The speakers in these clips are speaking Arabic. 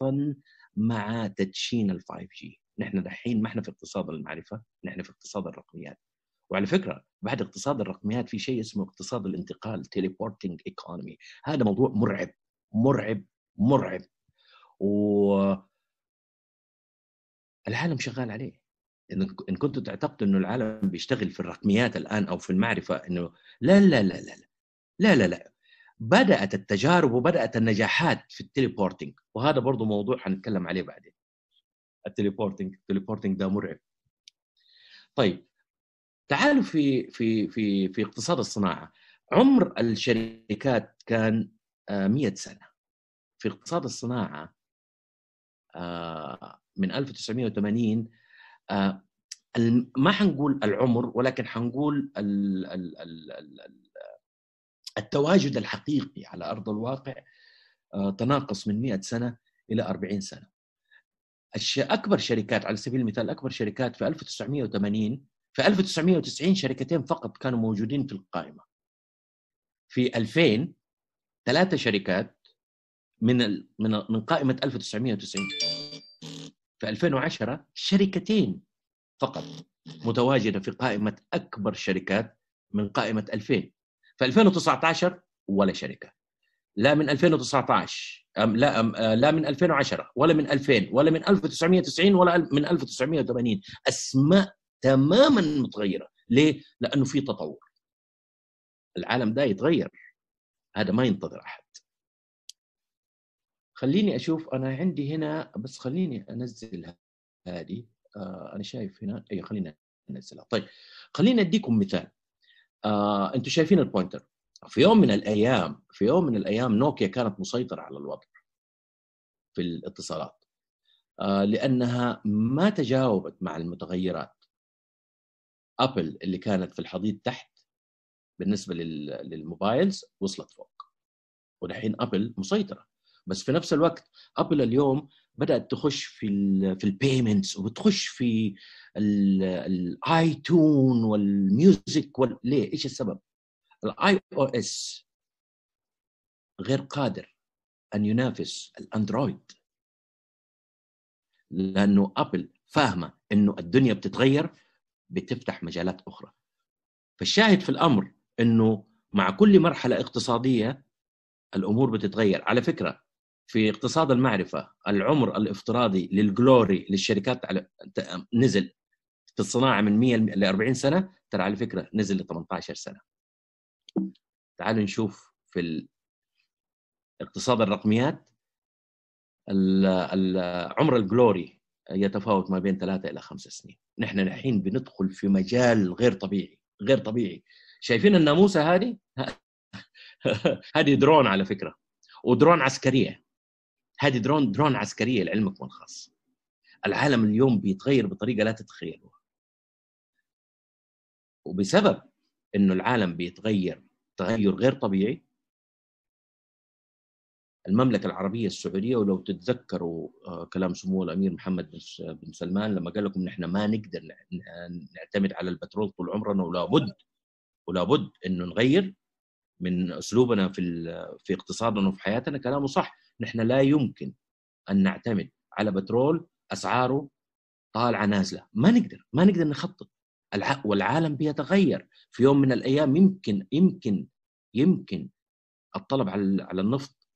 خاصه مع تدشين ال 5G نحن دحين ما إحنا في اقتصاد المعرفة نحن في اقتصاد الرقميات. وعلى فكرة بعد اقتصاد الرقميات في شيء اسمه اقتصاد الانتقال teleporting economy هذا موضوع مرعب مرعب مرعب. و العالم شغال عليه. إن كنتوا تعتقدوا إنه العالم بيشتغل في الرقميات الآن أو في المعرفة إنه لا لا لا لا لا لا لا. بدأت التجارب وبدأت النجاحات في التليبورتنج وهذا برضه موضوع حنتكلم عليه بعدين. التليبورتنج التليبورتنج ده مرعب. طيب تعالوا في في في في اقتصاد الصناعة. عمر الشركات كان 100 سنة. في اقتصاد الصناعة من 1980 ما حنقول العمر ولكن حنقول التواجد الحقيقي على أرض الواقع تناقص من 100 سنة إلى 40 سنة. أكبر شركات على سبيل المثال أكبر شركات في 1980 في 1990 شركتين فقط كانوا موجودين في القائمة. في 2000 ثلاثة شركات من من من قائمة 1990 في 2010 شركتين فقط متواجدة في قائمة أكبر شركات من قائمة 2000 في 2019 ولا شركة. لا من 2019 أم لا أم لا من 2010 ولا من 2000 ولا من 1990 ولا من 1980 أسماء تماما متغيرة. ليه؟ لأنه في تطور. العالم ده يتغير. هذا ما ينتظر أحد. خليني أشوف أنا عندي هنا بس خليني أنزل هذه. آه أنا شايف هنا. اي خلينا ننزلها طيب خليني أديكم مثال. آه أنتم شايفين ال pointer في يوم من الأيام في يوم من الأيام نوكيا كانت مسيطرة على الوضع في الاتصالات. آه لأنها ما تجاوبت مع المتغيرات. ابل اللي كانت في الحضيض تحت بالنسبة لل mobiles وصلت فوق. ودحين ابل مسيطرة. بس في نفس الوقت ابل اليوم بدأت تخش في ال في ال payments وبتخش في ال iTunes وال music وال... ليه؟ إيش السبب؟ ال iOS غير قادر أن ينافس الأندرويد لأنه أبل فاهمة إنه الدنيا بتتغير بتفتح مجالات أخرى فالشاهد في الأمر إنه مع كل مرحلة اقتصادية الأمور بتتغير على فكرة في اقتصاد المعرفة العمر الافتراضي للجلوري للشركات نزل في الصناعة من 100 ل 40 سنة ترى على فكرة نزل ل 18 سنة. تعالوا نشوف في اقتصاد الرقميات عمر الجلوري يتفاوت ما بين ثلاثة إلى خمسة سنين. نحن الحين بندخل في مجال غير طبيعي غير طبيعي. شايفين الناموسة هذه؟ هذه درون على فكرة ودرون عسكرية. هذه درون درون عسكرية لعلمكم الخاص العالم اليوم بيتغير بطريقة لا تتخيلوها وبسبب إنه العالم بيتغير تغير غير طبيعي المملكة العربية السعودية ولو تتذكروا كلام سمو الأمير محمد بن سلمان لما قال لكم نحن ما نقدر نعتمد على البترول طول عمرنا ولا بد ولا بد إنه نغير من أسلوبنا في في اقتصادنا وفي حياتنا كلامه صح. نحن لا يمكن أن نعتمد على بترول أسعاره طالعة نازلة. ما نقدر ما نقدر نخطط. والعالم بيتغير. في يوم من الأيام يمكن يمكن يمكن الطلب على على النفط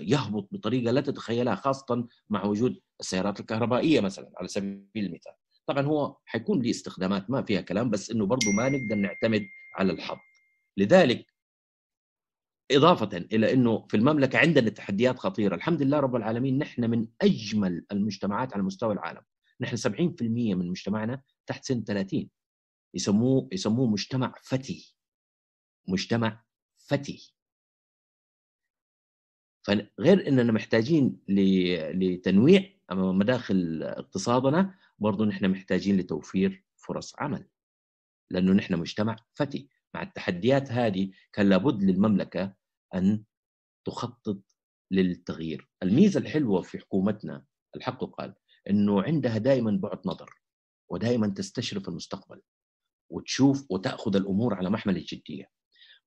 يهبط بطريقة لا تتخيلها خاصة مع وجود السيارات الكهربائية مثلا على سبيل المثال. طبعا هو حيكون لي استخدامات ما فيها كلام بس إنه برضه ما نقدر نعتمد على الحظ. لذلك إضافة إلى أنه في المملكة عندنا تحديات خطيرة. الحمد لله رب العالمين نحن من أجمل المجتمعات على مستوى العالم. نحن 70% من مجتمعنا تحت سن 30 يسموه يسموه مجتمع فتي. مجتمع فتي. فغير إننا محتاجين لتنويع مداخل اقتصادنا برضو نحن محتاجين لتوفير فرص عمل. لأنه نحن مجتمع فتي. مع التحديات هذه كان لابد للمملكة أن تخطط للتغيير. الميزة الحلوة في حكومتنا الحق قال إنه عندها دائما بعد نظر ودائما تستشرف المستقبل وتشوف وتأخذ الأمور على محمل الجدية.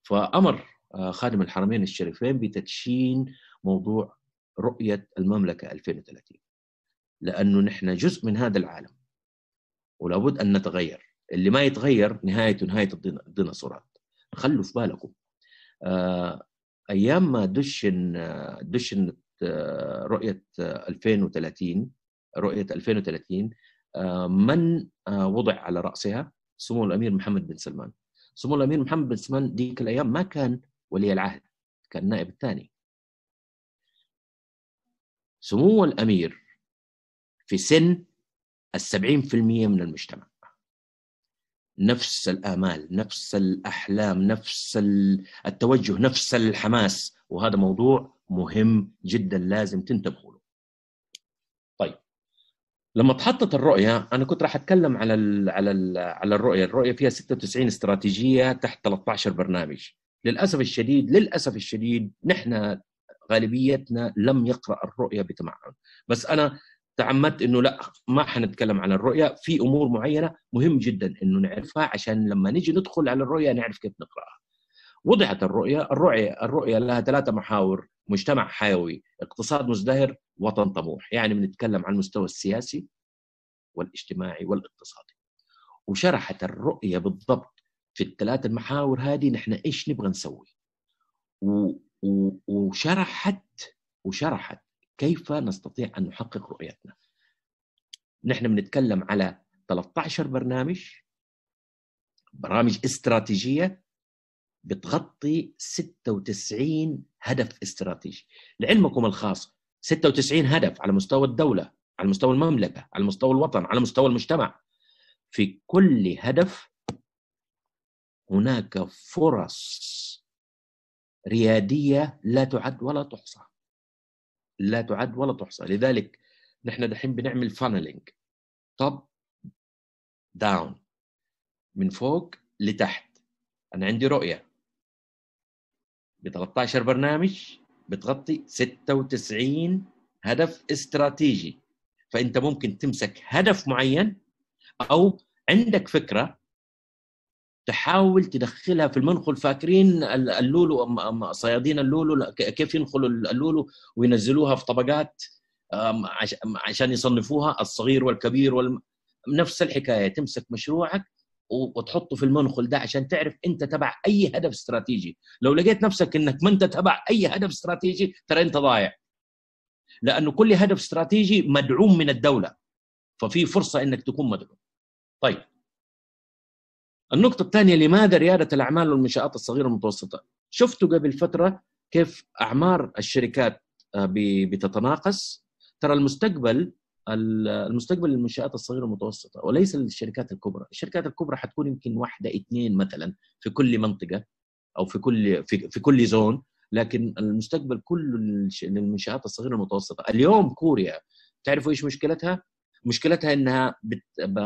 فأمر خادم الحرمين الشريفين بتدشين موضوع رؤية المملكة 2030 لأنه نحن جزء من هذا العالم ولابد أن نتغير. اللي ما يتغير نهايته نهاية الديناصورات. خلوا في بالكم. آه، أيام ما دشن آه، رؤية 2030 رؤية 2030 آه، من وضع على رأسها سمو الأمير محمد بن سلمان. سمو الأمير محمد بن سلمان ديك الأيام ما كان ولي العهد كان نائب الثاني. سمو الأمير في سن السبعين في المية من المجتمع. نفس الآمال نفس الأحلام نفس التوجه نفس الحماس. وهذا موضوع مهم جدا لازم تنتبهوا له. لما تحطت الرؤية أنا كنت راح أتكلم على ال على ال على الرؤية. الرؤية فيها 96 استراتيجية تحت 13 برنامج. للأسف الشديد للأسف الشديد نحن غالبيتنا لم يقرأ الرؤية بتمعن. بس أنا تعمدت إنه لا ما حنتكلم عن الرؤية. في أمور معينة مهم جدا إنه نعرفها عشان لما نيجي ندخل على الرؤية نعرف كيف نقرأها. وضعت الرؤية الرؤية الرؤية لها ثلاثة محاور مجتمع حيوي اقتصاد مزدهر وطن طموح. يعني بنتكلم عن المستوى السياسي والاجتماعي والاقتصادي. وشرحت الرؤية بالضبط في الثلاث المحاور هذه نحن إيش نبغى نسوي. و... و... وشرحت وشرحت كيف نستطيع أن نحقق رؤيتنا. نحن بنتكلم على 13 برنامج برامج استراتيجية بتغطي 96 هدف استراتيجي. لعلمكم الخاص 96 هدف على مستوى الدولة على مستوى المملكة على مستوى الوطن على مستوى المجتمع. في كل هدف هناك فرص ريادية لا تعد ولا تحصى. لا تعد ولا تحصى. لذلك نحن دحين بنعمل funneling top down من فوق لتحت. أنا عندي رؤية. ب 13 برنامج بتغطي 96 هدف استراتيجي. فأنت ممكن تمسك هدف معين أو عندك فكرة تحاول تدخلها في المنخل. فاكرين اللولو صيادين اللولو؟ كيف ينخلوا اللولو؟ وينزلوها في طبقات عشان يصنفوها الصغير والكبير وال... نفس الحكاية. تمسك مشروعك وتحطه في المنخل ده عشان تعرف انت تبع اي هدف استراتيجي. لو لقيت نفسك انك ما انت تبع اي هدف استراتيجي ترى انت ضايع. لأنه كل هدف استراتيجي مدعوم من الدولة ففي فرصة إنك تكون مدعوم. طيب. النقطة الثانية لماذا ريادة الأعمال والمنشآت الصغيرة والمتوسطة؟ شفتوا قبل فترة كيف أعمار الشركات آه، بتتناقص؟ ترى المستقبل المستقبل للمنشآت الصغيرة والمتوسطة وليس للشركات الكبرى، الشركات الكبرى حتكون يمكن واحدة اثنين مثلا في كل منطقة أو في كل في, في كل زون لكن المستقبل كله للمنشآت الصغيرة والمتوسطة، اليوم كوريا تعرفوا إيش مشكلتها؟ مشكلتها إنها بت... ب...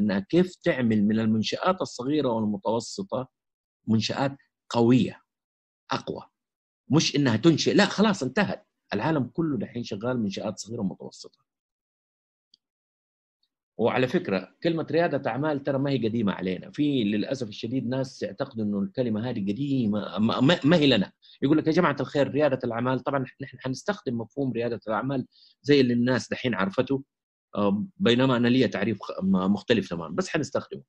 إنها كيف تعمل من المنشآت الصغيرة والمتوسطة منشآت قوية أقوى. مش إنها تنشئ لا خلاص انتهت. العالم كله دحين شغال منشآت صغيرة ومتوسطة. وعلى فكرة كلمة ريادة أعمال ترى ما هي قديمة علينا. في للأسف الشديد ناس يعتقدوا إنه الكلمة هذه قديمة ما, هي لنا. يقول لك يا جماعة الخير ريادة الأعمال طبعا نحن حنستخدم مفهوم ريادة الأعمال زي اللي الناس دحين عرفته آه، بينما أنا لي تعريف مختلف تماما بس حنستخدمه.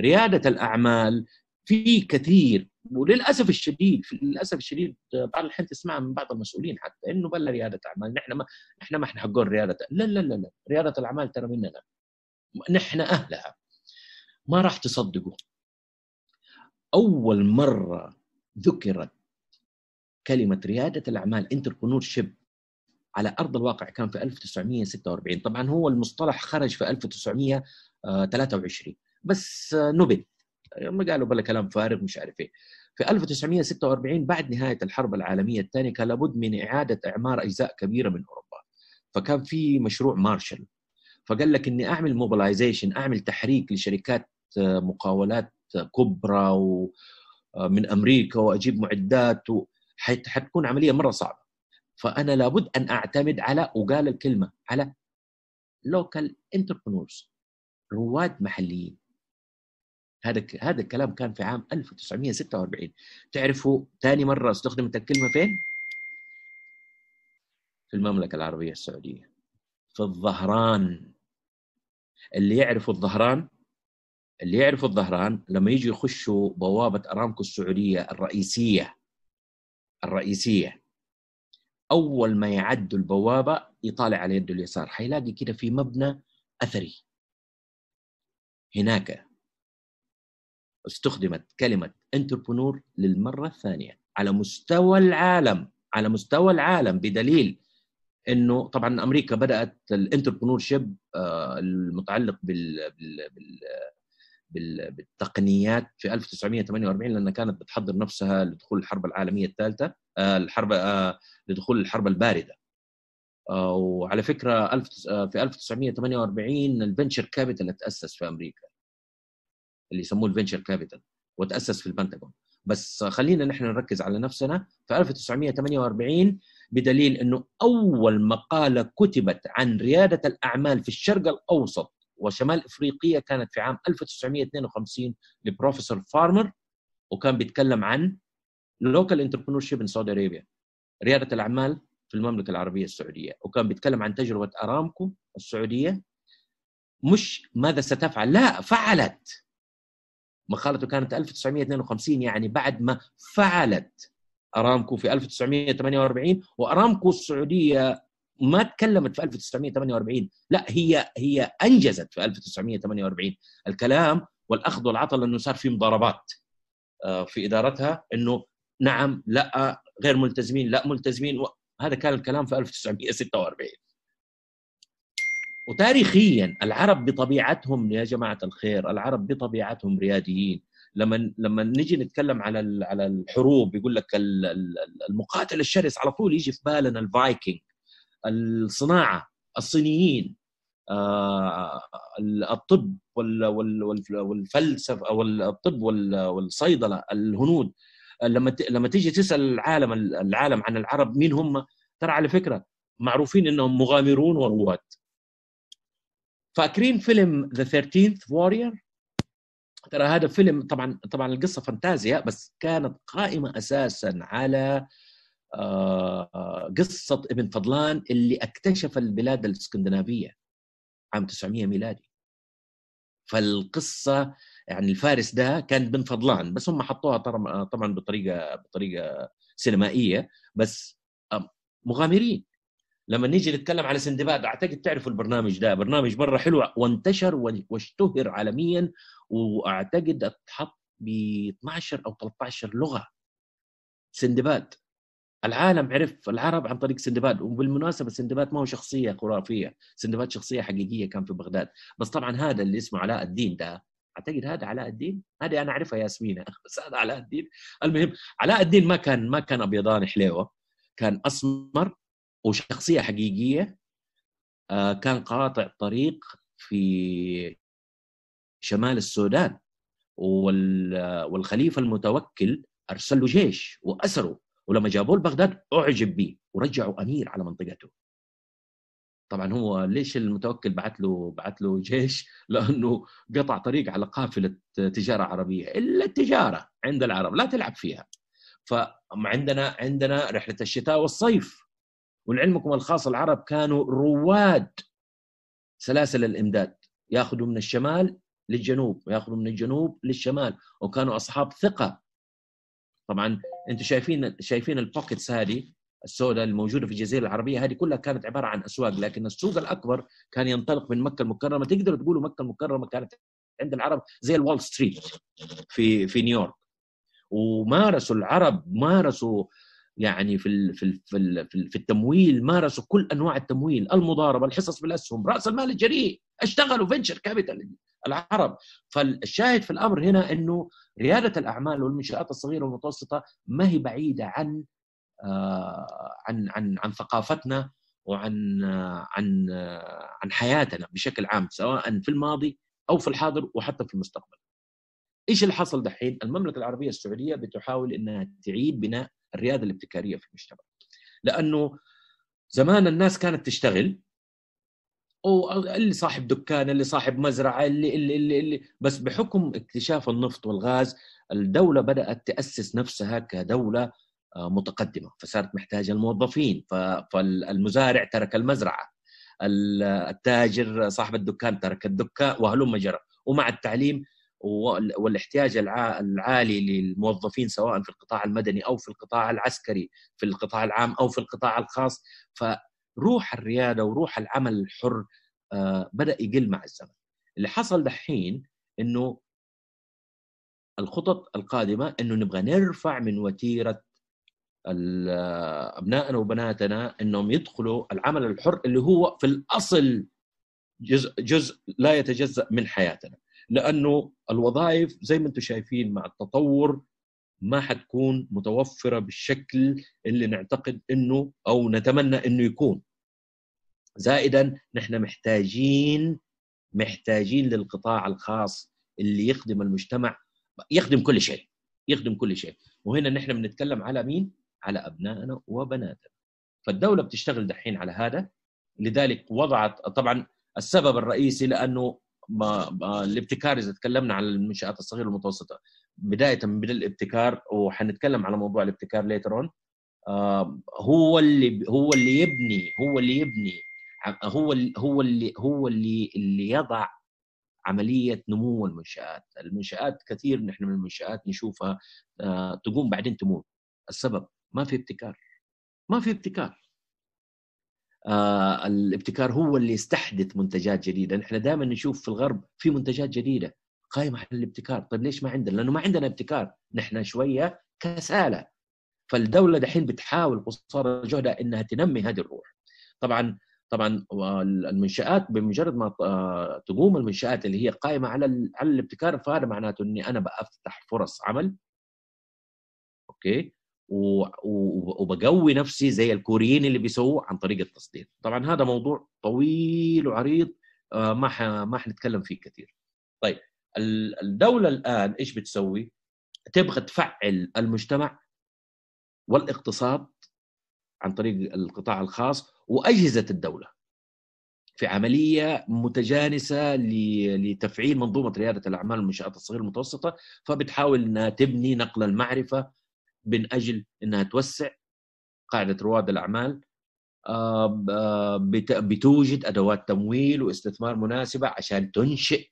ريادة الأعمال في كثير وللأسف الشديد للأسف الشديد بعض الحين تسمعها من بعض المسؤولين حتى إنه بلا ريادة اعمال نحن ما نحن ما إحنا حقون رياده لا لا لا لا ريادة الأعمال ترى مننا. نحن أهلها. ما راح تصدقوا. أول مرة ذكرت كلمة ريادة الأعمال انتربرنور شيب على أرض الواقع كان في 1946 طبعا هو المصطلح خرج في 1923 بس نبذ ما قالوا بلا كلام فارغ مش عارف إيه. في 1946 بعد نهاية الحرب العالمية الثانية كان لابد من إعادة إعمار أجزاء كبيرة من أوروبا. فكان في مشروع مارشال. فقال لك إني أعمل mobilization أعمل تحريك لشركات مقاولات كبرى ومن أمريكا وأجيب معدات حتكون عملية مرة صعبة. فأنا لابد أن أعتمد على وقال الكلمة على local entrepreneurs رواد محليين. هذا هذا الكلام كان في عام 1946 تعرفوا ثاني مرة استخدمت الكلمة فين؟ في المملكة العربية السعودية في الظهران. اللي يعرفوا الظهران اللي يعرفوا الظهران لما يجوا يخشوا بوابة أرامكو السعودية الرئيسية الرئيسية أول ما يعدوا البوابة يطالع على يده اليسار حيلاقي كده في مبنى أثري. هناك استخدمت كلمة انتربرونور للمرة الثانية على مستوى العالم على مستوى العالم بدليل إنه طبعا أمريكا بدأت ال entrepreneurship آه، المتعلق بال, بال, بال بالتقنيات في 1948 لأنها كانت بتحضر نفسها لدخول الحرب العالمية الثالثة آه، الحرب آه، لدخول الحرب الباردة. وعلى فكرة في 1948 ال venture capital تأسس في أمريكا اللي يسموه ال venture capital وتأسس في البنتاغون. بس خلينا نحن نركز على نفسنا. في 1948 بدليل إنه أول مقالة كتبت عن ريادة الأعمال في الشرق الأوسط وشمال إفريقيا كانت في عام 1952 لبروفيسور فارمر وكان بيتكلم عن local entrepreneurship in Saudi Arabia ريادة الأعمال في المملكة العربية السعودية. وكان بيتكلم عن تجربة أرامكو السعودية. مش ماذا ستفعل لا فعلت. مقالته كانت 1952 يعني بعد ما فعلت. أرامكو في 1948 وأرامكو السعودية ما تكلمت في 1948 لا هي هي أنجزت في 1948 الكلام والأخذ والعطاء لأنه صار في مضاربات آه، في إدارتها أنه نعم لا غير ملتزمين لا ملتزمين هذا كان الكلام في 1946 وتاريخيا العرب بطبيعتهم يا جماعة الخير العرب بطبيعتهم رياديين. لما لما نجي نتكلم على على الحروب يقول لك المقاتل الشرس على طول يجي في بالنا الفايكنج الصناعة الصينيين آه، الطب والفلسفة أو الطب والصيدلة الهنود. لما لما تيجي تسأل العالم العالم عن العرب مين هم؟ ترى على فكرة معروفين إنهم مغامرون ورواد فاكرين فيلم ذا 13th وورير ترى هذا فيلم طبعا طبعا القصة فانتازيا بس كانت قائمة أساسا على آه، قصة ابن فضلان اللي اكتشف البلاد الإسكندنافية عام 900 ميلادي. فالقصة يعني الفارس ده كان بن فضلان بس هم حطوها طبعا بطريقه بطريقة سينمائية بس مغامرين. لما نيجي نتكلم على سندباد أعتقد تعرفوا البرنامج ده. برنامج مرة حلو وانتشر واشتهر عالميا وأعتقد اتحط ب 12 أو 13 لغة. سندباد. العالم عرف العرب عن طريق سندباد وبالمناسبة سندباد ما هو شخصية خرافية. سندباد شخصية حقيقية كان في بغداد. بس طبعا هذا اللي اسمه علاء الدين ده. أعتقد هذا علاء الدين؟ هذه أنا أعرفها ياسمينه بس هذا علاء الدين. المهم علاء الدين ما كان ما كان أبيضاني حليوة. كان أسمر. وشخصية حقيقية آه، كان قاطع طريق في شمال السودان والخليفة المتوكل أرسل له جيش واسره ولما جابوه لبغداد أعجب به ورجعوا أمير على منطقته طبعا هو ليش المتوكل بعت له بعت له جيش؟ لأنه قطع طريق على قافلة تجارة عربية، إلا التجارة عند العرب لا تلعب فيها. فعندنا عندنا رحلة الشتاء والصيف ولعلمكم الخاص العرب كانوا رواد سلاسل الإمداد. ياخذوا من الشمال للجنوب وياخذوا من الجنوب للشمال وكانوا أصحاب ثقة. طبعا أنتم شايفين شايفين البوكيتس هذه السوداء الموجودة في الجزيرة العربية هذه كلها كانت عبارة عن أسواق لكن السوق الأكبر كان ينطلق من مكة المكرمة. تقدروا تقولوا مكة المكرمة كانت عند العرب زي ال Wall Street في في نيويورك. ومارسوا العرب مارسوا يعني في في في في التمويل مارسوا كل أنواع التمويل المضاربة الحصص بالأسهم رأس المال الجريء اشتغلوا venture capital العرب فالشاهد في الأمر هنا إنه ريادة الأعمال والمنشآت الصغيرة والمتوسطة ما هي بعيدة عن آه، عن عن عن ثقافتنا وعن عن عن حياتنا بشكل عام سواء في الماضي أو في الحاضر وحتى في المستقبل. إيش اللي حصل دحين؟ المملكة العربية السعودية بتحاول إنها تعيد بناء الرياده الابتكاريه في المجتمع. لأنه زمان الناس كانت تشتغل اللي صاحب دكان اللي صاحب مزرعة اللي اللي اللي, اللي بس بحكم اكتشاف النفط والغاز الدولة بدأت تأسس نفسها كدولة متقدمة فصارت محتاجة الموظفين فالمزارع ترك المزرعة التاجر صاحب الدكان ترك الدكان وهلم جرى ومع التعليم والاحتياج العالي للموظفين سواء في القطاع المدني أو في القطاع العسكري في القطاع العام أو في القطاع الخاص. فروح الريادة وروح العمل الحر آه، بدأ يقل مع الزمن. اللي حصل دحين إنه الخطط القادمة إنه نبغى نرفع من وتيرة أبنائنا وبناتنا إنهم يدخلوا العمل الحر اللي هو في الأصل جزء جزء لا يتجزأ من حياتنا. لأنه الوظائف زي ما أنتم شايفين مع التطور ما حتكون متوفرة بالشكل اللي نعتقد إنه أو نتمنى إنه يكون. زائدا نحن محتاجين محتاجين للقطاع الخاص اللي يخدم المجتمع. يخدم كل شيء يخدم كل شيء. وهنا نحن بنتكلم على مين؟ على أبنائنا وبناتنا. فالدولة بتشتغل دحين على هذا. لذلك وضعت طبعا السبب الرئيسي لأنه الابتكار إذا تكلمنا عن المنشآت الصغيرة والمتوسطة بداية من الابتكار وحنتكلم على موضوع الابتكار ليترون هو اللي هو اللي يبني هو اللي يبني هو هو اللي هو اللي اللي يضع عملية نمو المنشآت، المنشآت كثير نحن من المنشآت نشوفها آه تقوم بعدين تموت، السبب ما في ابتكار. ما في ابتكار. آه الابتكار هو اللي يستحدث منتجات جديدة. نحن دائما نشوف في الغرب في منتجات جديدة قائمة على الابتكار. طيب ليش ما عندنا؟ لأنه ما عندنا ابتكار. نحن شوية كسالة. فالدولة دحين بتحاول قصارى جهدها إنها تنمي هذه الروح. طبعا طبعا المنشآت بمجرد ما آه، تقوم المنشآت اللي هي قائمة على على الابتكار فهذا معناته إني أنا بفتح فرص عمل. أوكي؟ وبقوي نفسي زي الكوريين اللي بيسووه عن طريق التصدير. طبعا هذا موضوع طويل وعريض آه، ما ما حنتكلم فيه كثير. طيب الدولة الآن إيش بتسوي؟ تبغى تفعل المجتمع والاقتصاد عن طريق القطاع الخاص وأجهزة الدولة في عملية متجانسة لتفعيل منظومة ريادة الأعمال والمنشآت الصغيرة المتوسطة فبتحاول إنها تبني نقل المعرفة من أجل إنها توسع قاعدة رواد الأعمال آه، آه، بتوجد أدوات تمويل واستثمار مناسبة عشان تنشئ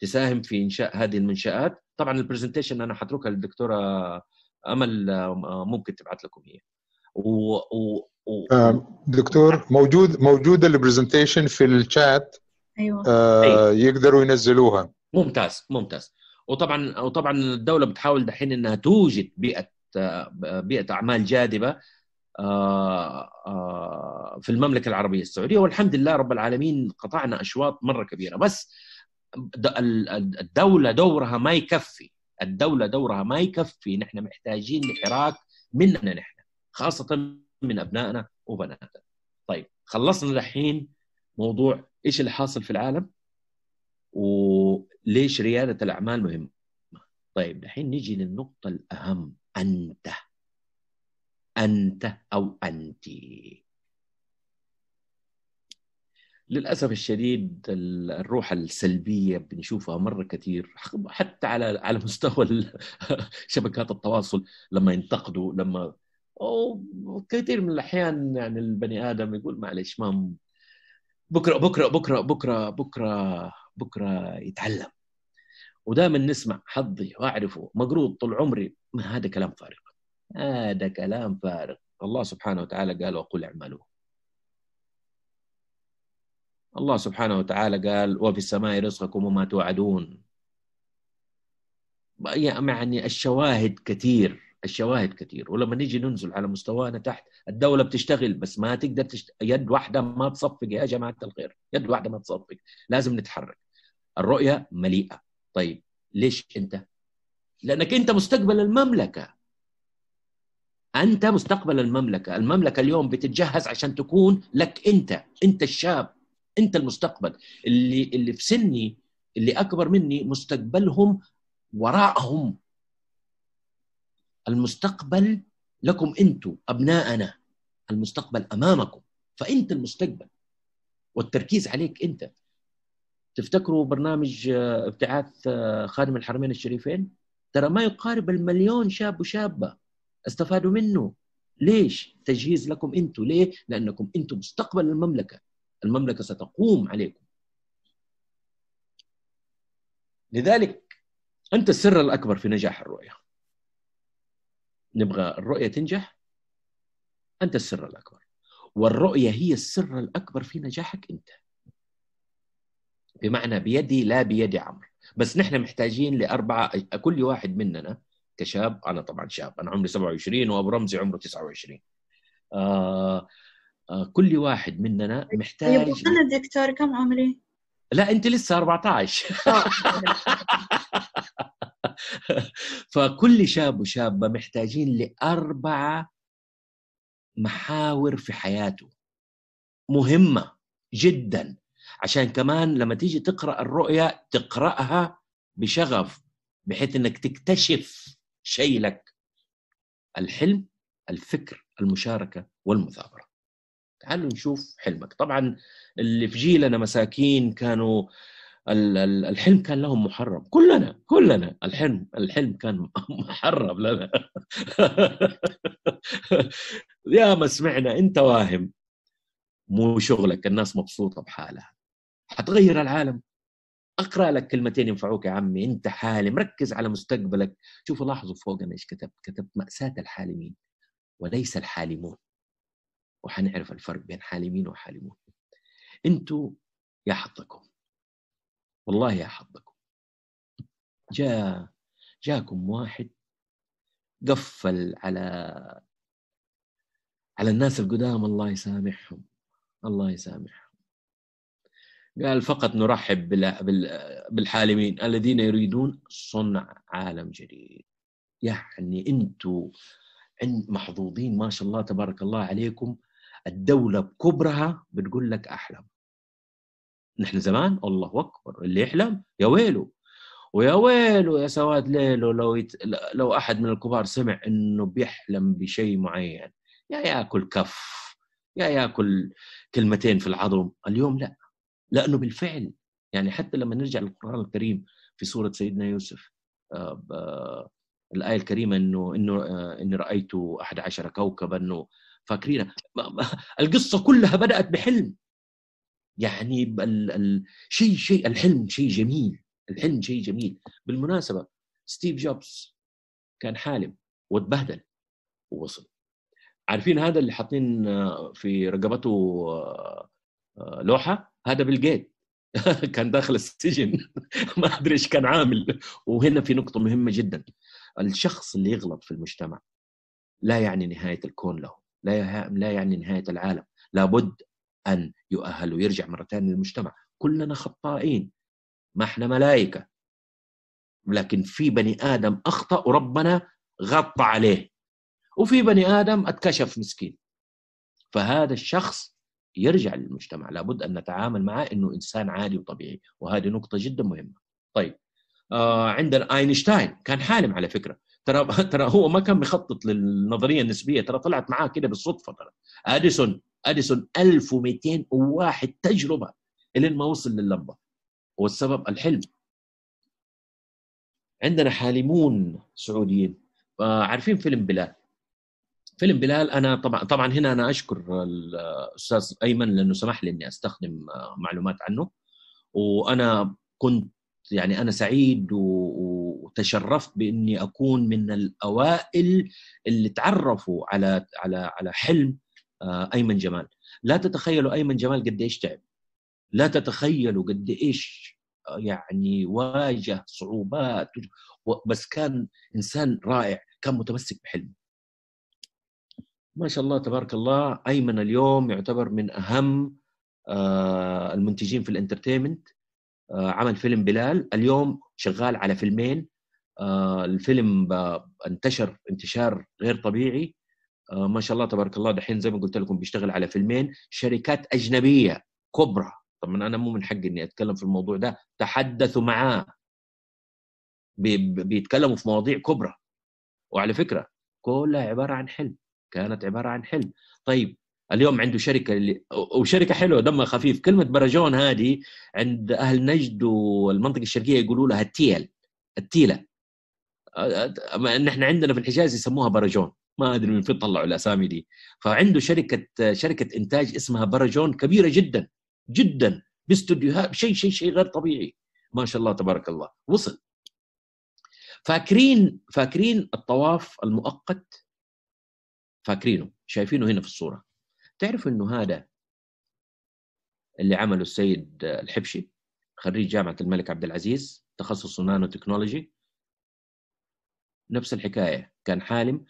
تساهم في إنشاء هذه المنشآت. طبعا ال presentation أنا حتركها للدكتورة أمل آه، ممكن تبعث لكم هي. و... و... دكتور موجود موجود ال presentation في الشات أيوه. آه أيوة. يقدروا ينزلوها. ممتاز ممتاز. وطبعا وطبعا الدولة بتحاول دحين إنها توجد بيئة بيئة أعمال جاذبة آه، آه، في المملكة العربية السعودية. والحمد لله رب العالمين قطعنا أشواط مرة كبيرة. بس الدولة دورها ما يكفي. الدولة دورها ما يكفي. نحن محتاجين لحراك مننا نحن خاصة من أبنائنا وبناتنا. طيب خلصنا الحين موضوع إيش اللي حاصل في العالم وليش ريادة الأعمال مهمة. طيب الحين نيجي للنقطة الأهم. أنت. أنت أو أنت. للأسف الشديد الروح السلبية بنشوفها مرة كثير حتى على على مستوى شبكات التواصل لما ينتقدوا لما كثير من الأحيان يعني البني آدم يقول معلش ما بكرة بكرة بكرة بكرة بكرة بكرة يتعلم. ودائما نسمع حظي وأعرفه مقروض طول عمري ما هذا كلام فارغ. هذا كلام فارغ. الله سبحانه وتعالى قال وقل اعملوا. الله سبحانه وتعالى قال وفي السماء رزقكم وما توعدون. يعني الشواهد كثير الشواهد كثير. ولما نيجي ننزل على مستوانا تحت الدولة بتشتغل بس ما تقدر تشت... يد واحدة ما تصفق يا جماعة الخير يد واحدة ما تصفق لازم نتحرك. الرؤية مليئة. طيب ليش أنت؟ لأنك أنت مستقبل المملكة. أنت مستقبل المملكة. المملكة اليوم بتتجهز عشان تكون لك أنت أنت الشاب أنت المستقبل. اللي اللي في سني اللي أكبر مني مستقبلهم وراءهم. المستقبل لكم أنتم أبناءنا. المستقبل أمامكم. فأنت المستقبل. والتركيز عليك أنت. تفتكروا برنامج آه، ابتعاث آه، خادم الحرمين الشريفين؟ ترى ما يقارب المليون شاب وشابة استفادوا منه. ليش تجهيز لكم أنتم ليه؟ لأنكم أنتم مستقبل المملكة. المملكة ستقوم عليكم. لذلك أنت السر الأكبر في نجاح الرؤية. نبغى الرؤية تنجح؟ أنت السر الأكبر. والرؤية هي السر الأكبر في نجاحك أنت. بمعنى بيدي لا بيد عمرو. بس نحن محتاجين لأربعة كل واحد مننا كشاب أنا طبعا شاب أنا عمري 27 وأبو رمزي عمره 29 آه آه كل واحد مننا محتاج أنا دكتور كم عمري؟ لا أنت لسه 14 فكل شاب وشابة محتاجين لأربعة محاور في حياته. مهمة جدا. عشان كمان لما تيجي تقرأ الرؤيه تقرأها بشغف بحيث إنك تكتشف شيء لك. الحلم الفكر المشاركة والمثابرة. تعالوا نشوف حلمك. طبعا اللي في جيلنا مساكين كانوا الحلم كان لهم محرم. كلنا كلنا. الحلم الحلم كان محرم لنا. يا ما سمعنا أنت واهم. مو شغلك الناس مبسوطة بحالها. حتغير العالم. أقرأ لك كلمتين ينفعوك يا عمي. أنت حالم ركز على مستقبلك. شوفوا لاحظوا فوق أنا إيش كتبت. كتبت مأساة الحالمين وليس الحالمون. وحنعرف الفرق بين حالمين وحالمون. أنتوا يا حظكم. والله يا حظكم. جاء جاكم واحد قفل على على الناس القدام. الله يسامحهم. الله يسامحهم. قال فقط نرحب بالحالمين الذين يريدون صنع عالم جديد. يعني أنتم محظوظين ما شاء الله تبارك الله عليكم. الدولة بكبرها بتقول لك أحلم. نحن زمان الله أكبر اللي يحلم يا ويله. ويا ويله يا سواد ليله لو يت... لو أحد من الكبار سمع إنه بيحلم بشيء معين. يا ياكل كف يا ياكل كلمتين في العظم. اليوم لا. لأنه بالفعل يعني حتى لما نرجع للقرآن الكريم في سورة سيدنا يوسف آه، الآية الكريمة إنه إنه آه، إني رأيت أحد عشر كوكبا إنه فاكرينها القصة كلها بدأت بحلم. يعني شيء شيء الحلم شيء جميل الحلم شيء جميل. بالمناسبة ستيف جوبز كان حالم وتبهدل ووصل. عارفين هذا اللي حاطين آه، في رقبته آه، هذا بالجيت كان داخل السجن. ما أدري إيش كان عامل. وهنا في نقطة مهمة جدا. الشخص اللي يغلط في المجتمع لا يعني نهاية الكون له. لا لا يعني نهاية العالم. لابد أن يؤهل ويرجع مرة ثانية للمجتمع. كلنا خطائين. ما إحنا ملائكة. لكن في بني آدم أخطأ وربنا غطى عليه. وفي بني آدم أتكشف مسكين. فهذا الشخص يرجع للمجتمع. لابد أن نتعامل معه إنه إنسان عادي وطبيعي وهذه نقطة جدا مهمة. طيب آه عندنا اينشتاين كان حالم على فكرة. ترى ترى هو ما كان مخطط للنظرية النسبية ترى طلعت معاه كده بالصدفة ترى. أديسون أديسون 1201 تجربة إلين ما وصل لللمبه والسبب الحلم. عندنا حالمون سعوديين. عارفين فيلم بلال؟ فيلم بلال أنا طبعا طبعا هنا أنا أشكر الأستاذ أيمن لأنه سمح لي إني أستخدم معلومات عنه. وأنا كنت يعني أنا سعيد وتشرفت بإني أكون من الأوائل اللي تعرفوا على على على حلم أيمن جمال. لا تتخيلوا أيمن جمال قد إيش تعب. لا تتخيلوا قد إيش يعني واجه صعوبات بس كان إنسان رائع كان متمسك بحلمه. ما شاء الله تبارك الله أيمن اليوم يعتبر من أهم آه، المنتجين في ال entertainment آه، عمل فيلم بلال. اليوم شغال على فيلمين آه، الفيلم انتشر انتشار غير طبيعي. ما شاء الله تبارك الله دحين زي ما قلت لكم بيشتغل على فيلمين. شركات أجنبية كبرى طبعا أنا مو من حقي إني أتكلم في الموضوع ده تحدثوا معاه. بيتكلموا في مواضيع كبرى. وعلى فكرة كلها عبارة عن حلم. كانت عبارة عن حلم. طيب اليوم عنده شركة اللي وشركه حلوة دمها خفيف. كلمة برجون هذه عند أهل نجد والمنطقة الشرقية يقولوا لها التيل التيلة. نحن عندنا في الحجاز يسموها برجون. ما أدري من فين طلعوا الأسامي دي. فعنده شركة شركة إنتاج اسمها باراجون كبيرة جدا جدا. باستوديوهات شيء شيء شيء غير طبيعي. ما شاء الله تبارك الله. وصل. فاكرين فاكرين الطواف المؤقت؟ فاكرينه شايفينه هنا في الصورة. تعرفوا إنه هذا اللي عمله السيد الحبشي خريج جامعة الملك عبد العزيز تخصصه نانو تكنولوجي. نفس الحكاية كان حالم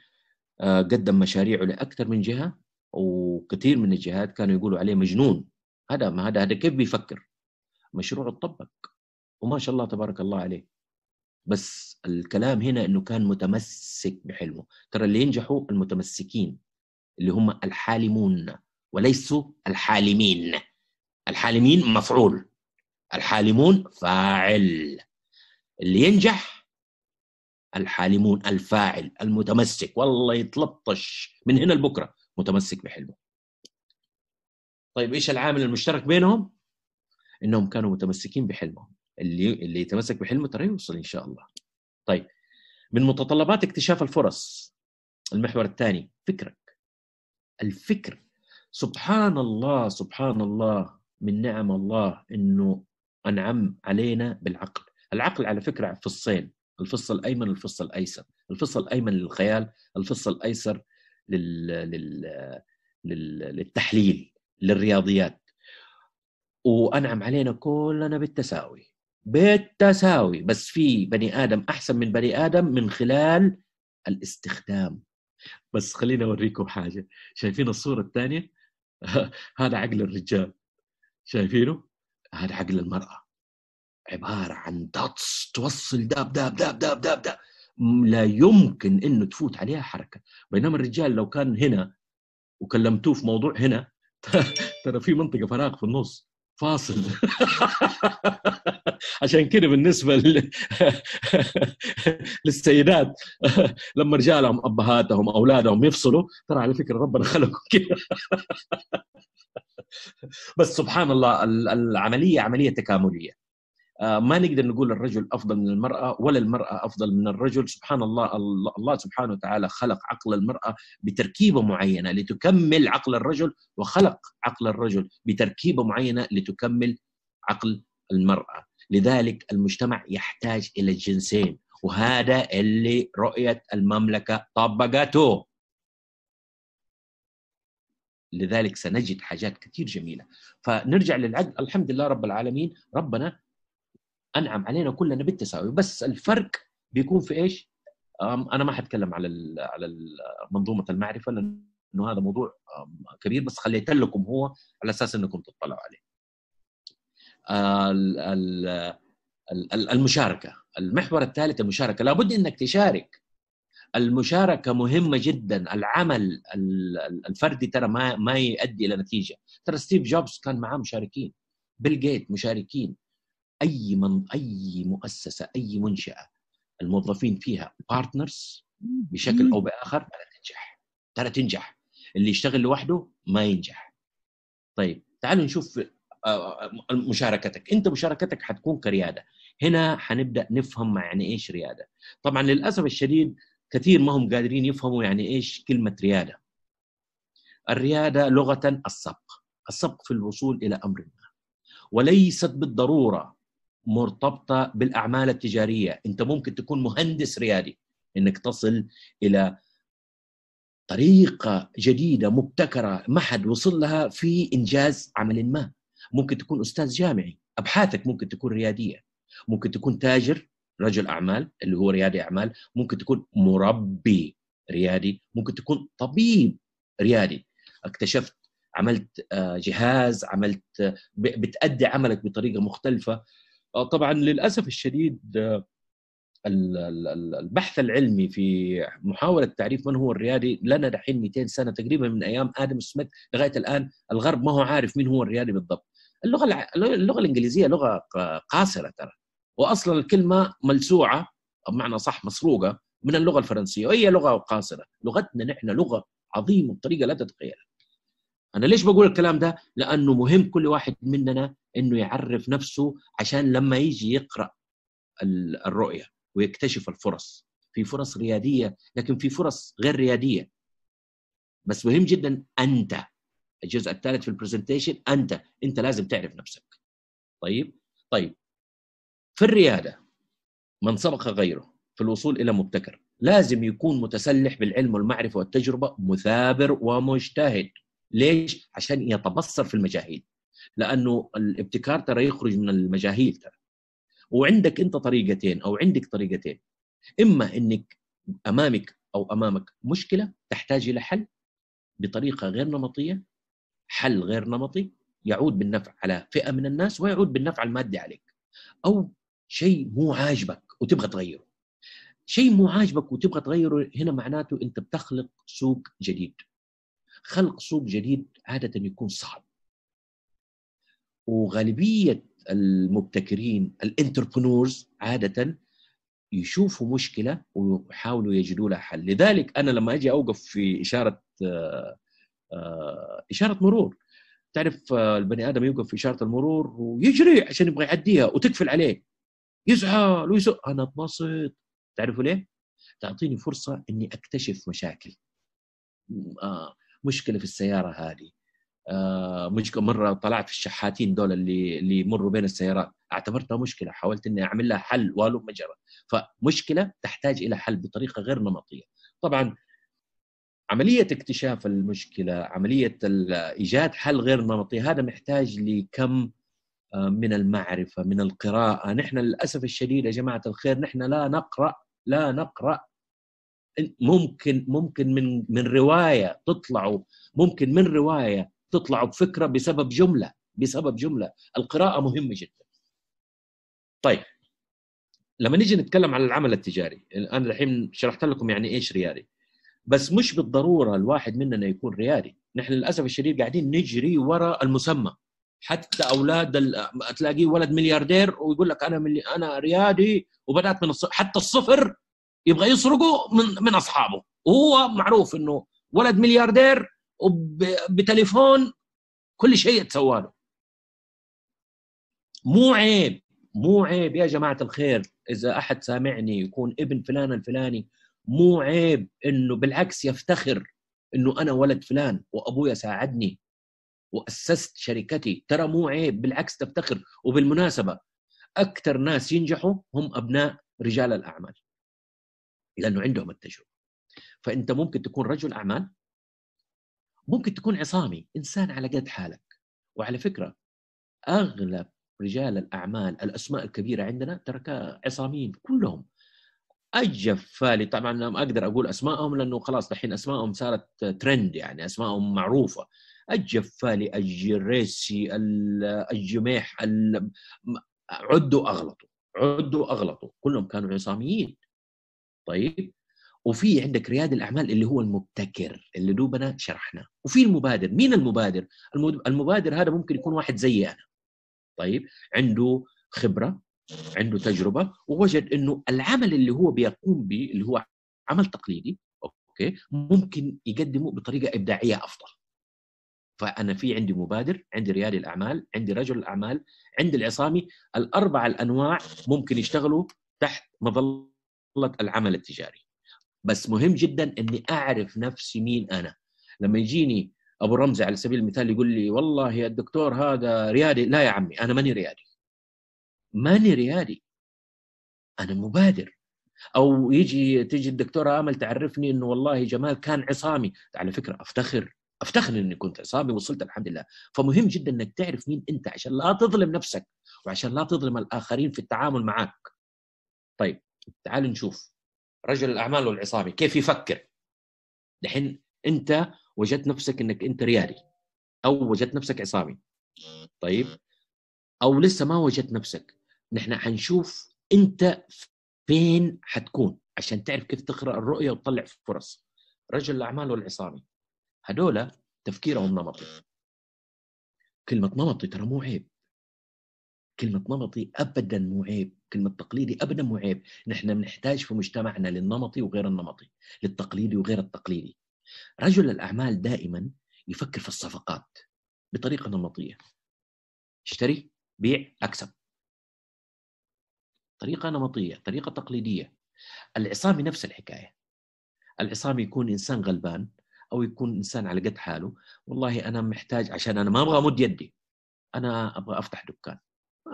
آه، قدم مشاريعه لأكثر من جهة وكثير من الجهات كانوا يقولوا عليه مجنون. هذا ما هذا هذا كيف بيفكر؟ مشروعه اتطبق وما شاء الله تبارك الله عليه. بس الكلام هنا إنه كان متمسك بحلمه. ترى اللي ينجحوا المتمسكين اللي هم الحالمون وليسوا الحالمين. الحالمين مفعول الحالمون فاعل. اللي ينجح الحالمون الفاعل المتمسك. والله يتلطش. من هنا لبكرة متمسك بحلمه. طيب إيش العامل المشترك بينهم؟ إنهم كانوا متمسكين بحلمهم. اللي اللي يتمسك بحلمه ترى يوصل إن شاء الله. طيب من متطلبات اكتشاف الفرص المحور الثاني فكرك. الفكر. سبحان الله سبحان الله من نعم الله إنه أنعم علينا بالعقل. العقل على فكرة فصين الفص الأيمن والفص الأيسر. الفص الأيمن للخيال الفص الأيسر لل... لل... لل... للتحليل للرياضيات. وأنعم علينا كلنا بالتساوي. بالتساوي. بس في بني آدم أحسن من بني آدم من خلال الاستخدام. بس خليني أوريكم حاجة. شايفين الصورة الثانية؟ هذا عقل الرجال. شايفينه؟ هذا عقل المرأة. عبارة عن داتس توصل داب داب داب داب داب, داب. لا يمكن إنه تفوت عليها حركة. بينما الرجال لو كان هنا وكلمتوه في موضوع هنا ترى في منطقة فراغ في النص. فاصل. عشان كده بالنسبة للسيدات لما رجالهم أبهاتهم أولادهم يفصلوا ترى على فكرة ربنا خلقهم كده. بس سبحان الله العملية عملية تكاملية. ما نقدر نقول الرجل أفضل من المرأة ولا المرأة أفضل من الرجل. سبحان الله الله سبحانه وتعالى خلق عقل المرأة بتركيبة معينة لتكمل عقل الرجل وخلق عقل الرجل بتركيبة معينة لتكمل عقل المرأة. لذلك المجتمع يحتاج إلى الجنسين وهذا اللي رؤية المملكة طبقته. لذلك سنجد حاجات كثير جميلة. فنرجع للعدل الحمد لله رب العالمين. ربنا أنعم علينا كلنا بالتساوي. بس الفرق بيكون في إيش؟ أنا ما حتكلم على على منظومة المعرفة لأنه هذا موضوع كبير. بس خليت لكم هو على أساس إنكم تطلعوا عليه. المشاركة. المحور الثالث المشاركة. لابد إنك تشارك. المشاركة مهمة جدا. العمل الفردي ترى ما ما يؤدي إلى نتيجة. ترى ستيف جوبز كان معاه مشاركين. بيل جيتس مشاركين. أي من أي مؤسسة أي منشأة الموظفين فيها partners بشكل أو بآخر ترى تنجح. ترى تنجح. اللي يشتغل لوحده ما ينجح. طيب تعالوا نشوف آه، آه، مشاركتك. أنت مشاركتك حتكون كريادة. هنا حنبدأ نفهم يعني إيش ريادة. طبعا للأسف الشديد كثير ما هم قادرين يفهموا يعني إيش كلمة ريادة. الريادة لغة السبق. السبق في الوصول إلى أمر ما وليست بالضرورة مرتبطة بالأعمال التجارية. أنت ممكن تكون مهندس ريادي. إنك تصل إلى طريقة جديدة مبتكرة. ما حد وصل لها في إنجاز عمل ما. ممكن تكون أستاذ جامعي. أبحاثك ممكن تكون ريادية. ممكن تكون تاجر رجل أعمال اللي هو ريادي أعمال. ممكن تكون مربي ريادي. ممكن تكون طبيب ريادي. اكتشفت عملت آه، جهاز عملت بتأدي عملك بطريقة مختلفة. طبعا للأسف الشديد آه، البحث العلمي في محاولة تعريف من هو الريادي لنا دحين 200 سنة تقريبا من أيام آدم سميث لغاية الآن الغرب ما هو عارف مين هو الريادي بالضبط. اللغة اللغة الإنجليزية لغة قاصرة ترى وأصلا الكلمة ملسوعة بمعنى صح مسروقة من اللغة الفرنسية وهي لغة قاصرة. لغتنا نحن لغة عظيمة بطريقة لا تتخيل أنا ليش بقول الكلام ده؟ لأنه مهم كل واحد مننا إنه يعرف نفسه عشان لما يجي يقرأ الرؤية ويكتشف الفرص. في فرص ريادية لكن في فرص غير ريادية. بس مهم جدا أنت. الجزء الثالث في البرزنتيشن أنت. أنت لازم تعرف نفسك. طيب؟ طيب. في الريادة من سبق غيره في الوصول إلى مبتكر لازم يكون متسلح بالعلم والمعرفة والتجربة مثابر ومجتهد. ليش؟ عشان يتبصر في المجاهيل. لأنه الابتكار ترى يخرج من المجاهيل ترى. وعندك أنت طريقتين أو عندك طريقتين. إما إنك أمامك أو أمامك مشكلة تحتاج إلى حل بطريقة غير نمطية. حل غير نمطي يعود بالنفع على فئة من الناس ويعود بالنفع المادي عليك. أو شيء مو عاجبك وتبغى تغيره. شيء مو عاجبك وتبغى تغيره هنا معناته أنت بتخلق سوق جديد. خلق سوق جديد عادة يكون صعب. وغالبية المبتكرين الانتربرنورز عادة يشوفوا مشكلة ويحاولوا يجدوا لها حل. لذلك أنا لما أجي أوقف في إشارة آه، آه، إشارة مرور. تعرف آه، البني آدم يوقف في إشارة المرور ويجري عشان يبغى يعديها وتقفل عليه. يزعل ويسوء أنا اتبسط تعرفوا ليه؟ تعطيني فرصة إني أكتشف مشاكل. مشكلة في السيارة هذه. آه، مشكله مرة طلعت في الشحاتين دول اللي اللي يمروا بين السيارات. اعتبرتها مشكلة. حاولت إني أعمل لها حل والو مجرى. فمشكلة تحتاج إلى حل بطريقة غير نمطية. طبعا عملية اكتشاف المشكلة عملية إيجاد حل غير نمطي هذا محتاج لكم آه، من المعرفة من القراءة. نحن للأسف الشديد يا جماعة الخير نحن لا نقرا لا نقرأ ممكن ممكن من من رواية تطلعوا ممكن من رواية تطلعوا بفكرة بسبب جملة بسبب جملة. القراءة مهمة جدا. طيب لما نيجي نتكلم عن العمل التجاري أنا الحين شرحت لكم يعني إيش ريادي. بس مش بالضرورة الواحد مننا يكون ريادي. نحن للأسف الشديد قاعدين نجري وراء المسمى. حتى أولاد. تلاقيه ولد ملياردير ويقول لك أنا ملي... أنا ريادي وبدأت من الصفر حتى الصفر يبغى يسرقه من من أصحابه. وهو معروف إنه ولد ملياردير وبتليفون كل شيء يتسوى له. مو عيب مو عيب. يا جماعة الخير إذا أحد سامعني يكون ابن فلان الفلاني مو عيب إنه بالعكس يفتخر إنه أنا ولد فلان وأبويا ساعدني وأسست شركتي. ترى مو عيب بالعكس تفتخر. وبالمناسبة أكثر ناس ينجحوا هم أبناء رجال الأعمال. لأنه عندهم التجربة. فأنت ممكن تكون رجل أعمال ممكن تكون عصامي إنسان على قد حالك. وعلى فكرة أغلب رجال الأعمال الأسماء الكبيرة عندنا ترى عصاميين كلهم. الجفالي طبعا ما أقدر أقول اسمائهم لأنه خلاص الحين اسمائهم صارت ترند يعني اسمائهم معروفة. الجفالي الجريسي الجميح عدوا أغلطوا عدوا أغلطوا. كلهم كانوا عصاميين. طيب وفي عندك رياد الأعمال اللي هو المبتكر اللي دوبنا شرحناه وفي المبادر مين المبادر؟ المبادر هذا ممكن يكون واحد زيي أنا. طيب عنده خبرة عنده تجربة ووجد إنه العمل اللي هو بيقوم به اللي هو عمل تقليدي أوكي ممكن يقدمه بطريقة إبداعية أفضل. فأنا في عندي مبادر عندي ريادي الأعمال عندي رجل الأعمال عندي العصامي. الأربع الأنواع ممكن يشتغلوا تحت مظلة العمل التجاري. بس مهم جدا إني أعرف نفسي مين أنا. لما يجيني أبو رمزي على سبيل المثال يقول لي والله يا الدكتور هذا ريادي لا يا عمي أنا ماني ريادي. ماني ريادي. أنا مبادر. أو يجي تيجي الدكتوره آمل تعرفني إنه والله جمال كان عصامي. على فكرة أفتخر أفتخر إني كنت عصامي وصلت الحمد لله. فمهم جدا إنك تعرف مين أنت عشان لا تظلم نفسك وعشان لا تظلم الآخرين في التعامل معك طيب تعال نشوف. رجل الأعمال والعصامي كيف يفكر؟ دحين أنت وجدت نفسك إنك أنت ريادي أو وجدت نفسك عصامي طيب؟ أو لسه ما وجدت نفسك. نحن حنشوف أنت فين حتكون عشان تعرف كيف تقرأ الرؤية وتطلع فرص. رجل الأعمال والعصامي هذول تفكيرهم نمطي. كلمة نمطي ترى مو عيب. كلمة نمطي أبدا مو عيب كلمة تقليدي أبدا مو عيب نحن بنحتاج في مجتمعنا للنمطي وغير النمطي للتقليدي وغير التقليدي. رجل الأعمال دائما يفكر في الصفقات بطريقة نمطية. اشتري بيع أكسب طريقة نمطية طريقة تقليدية. العصامي نفس الحكاية. العصامي يكون إنسان غلبان أو يكون إنسان على قد حاله. والله أنا محتاج عشان أنا ما أبغى أمد يدي. أنا أبغى أفتح دكان.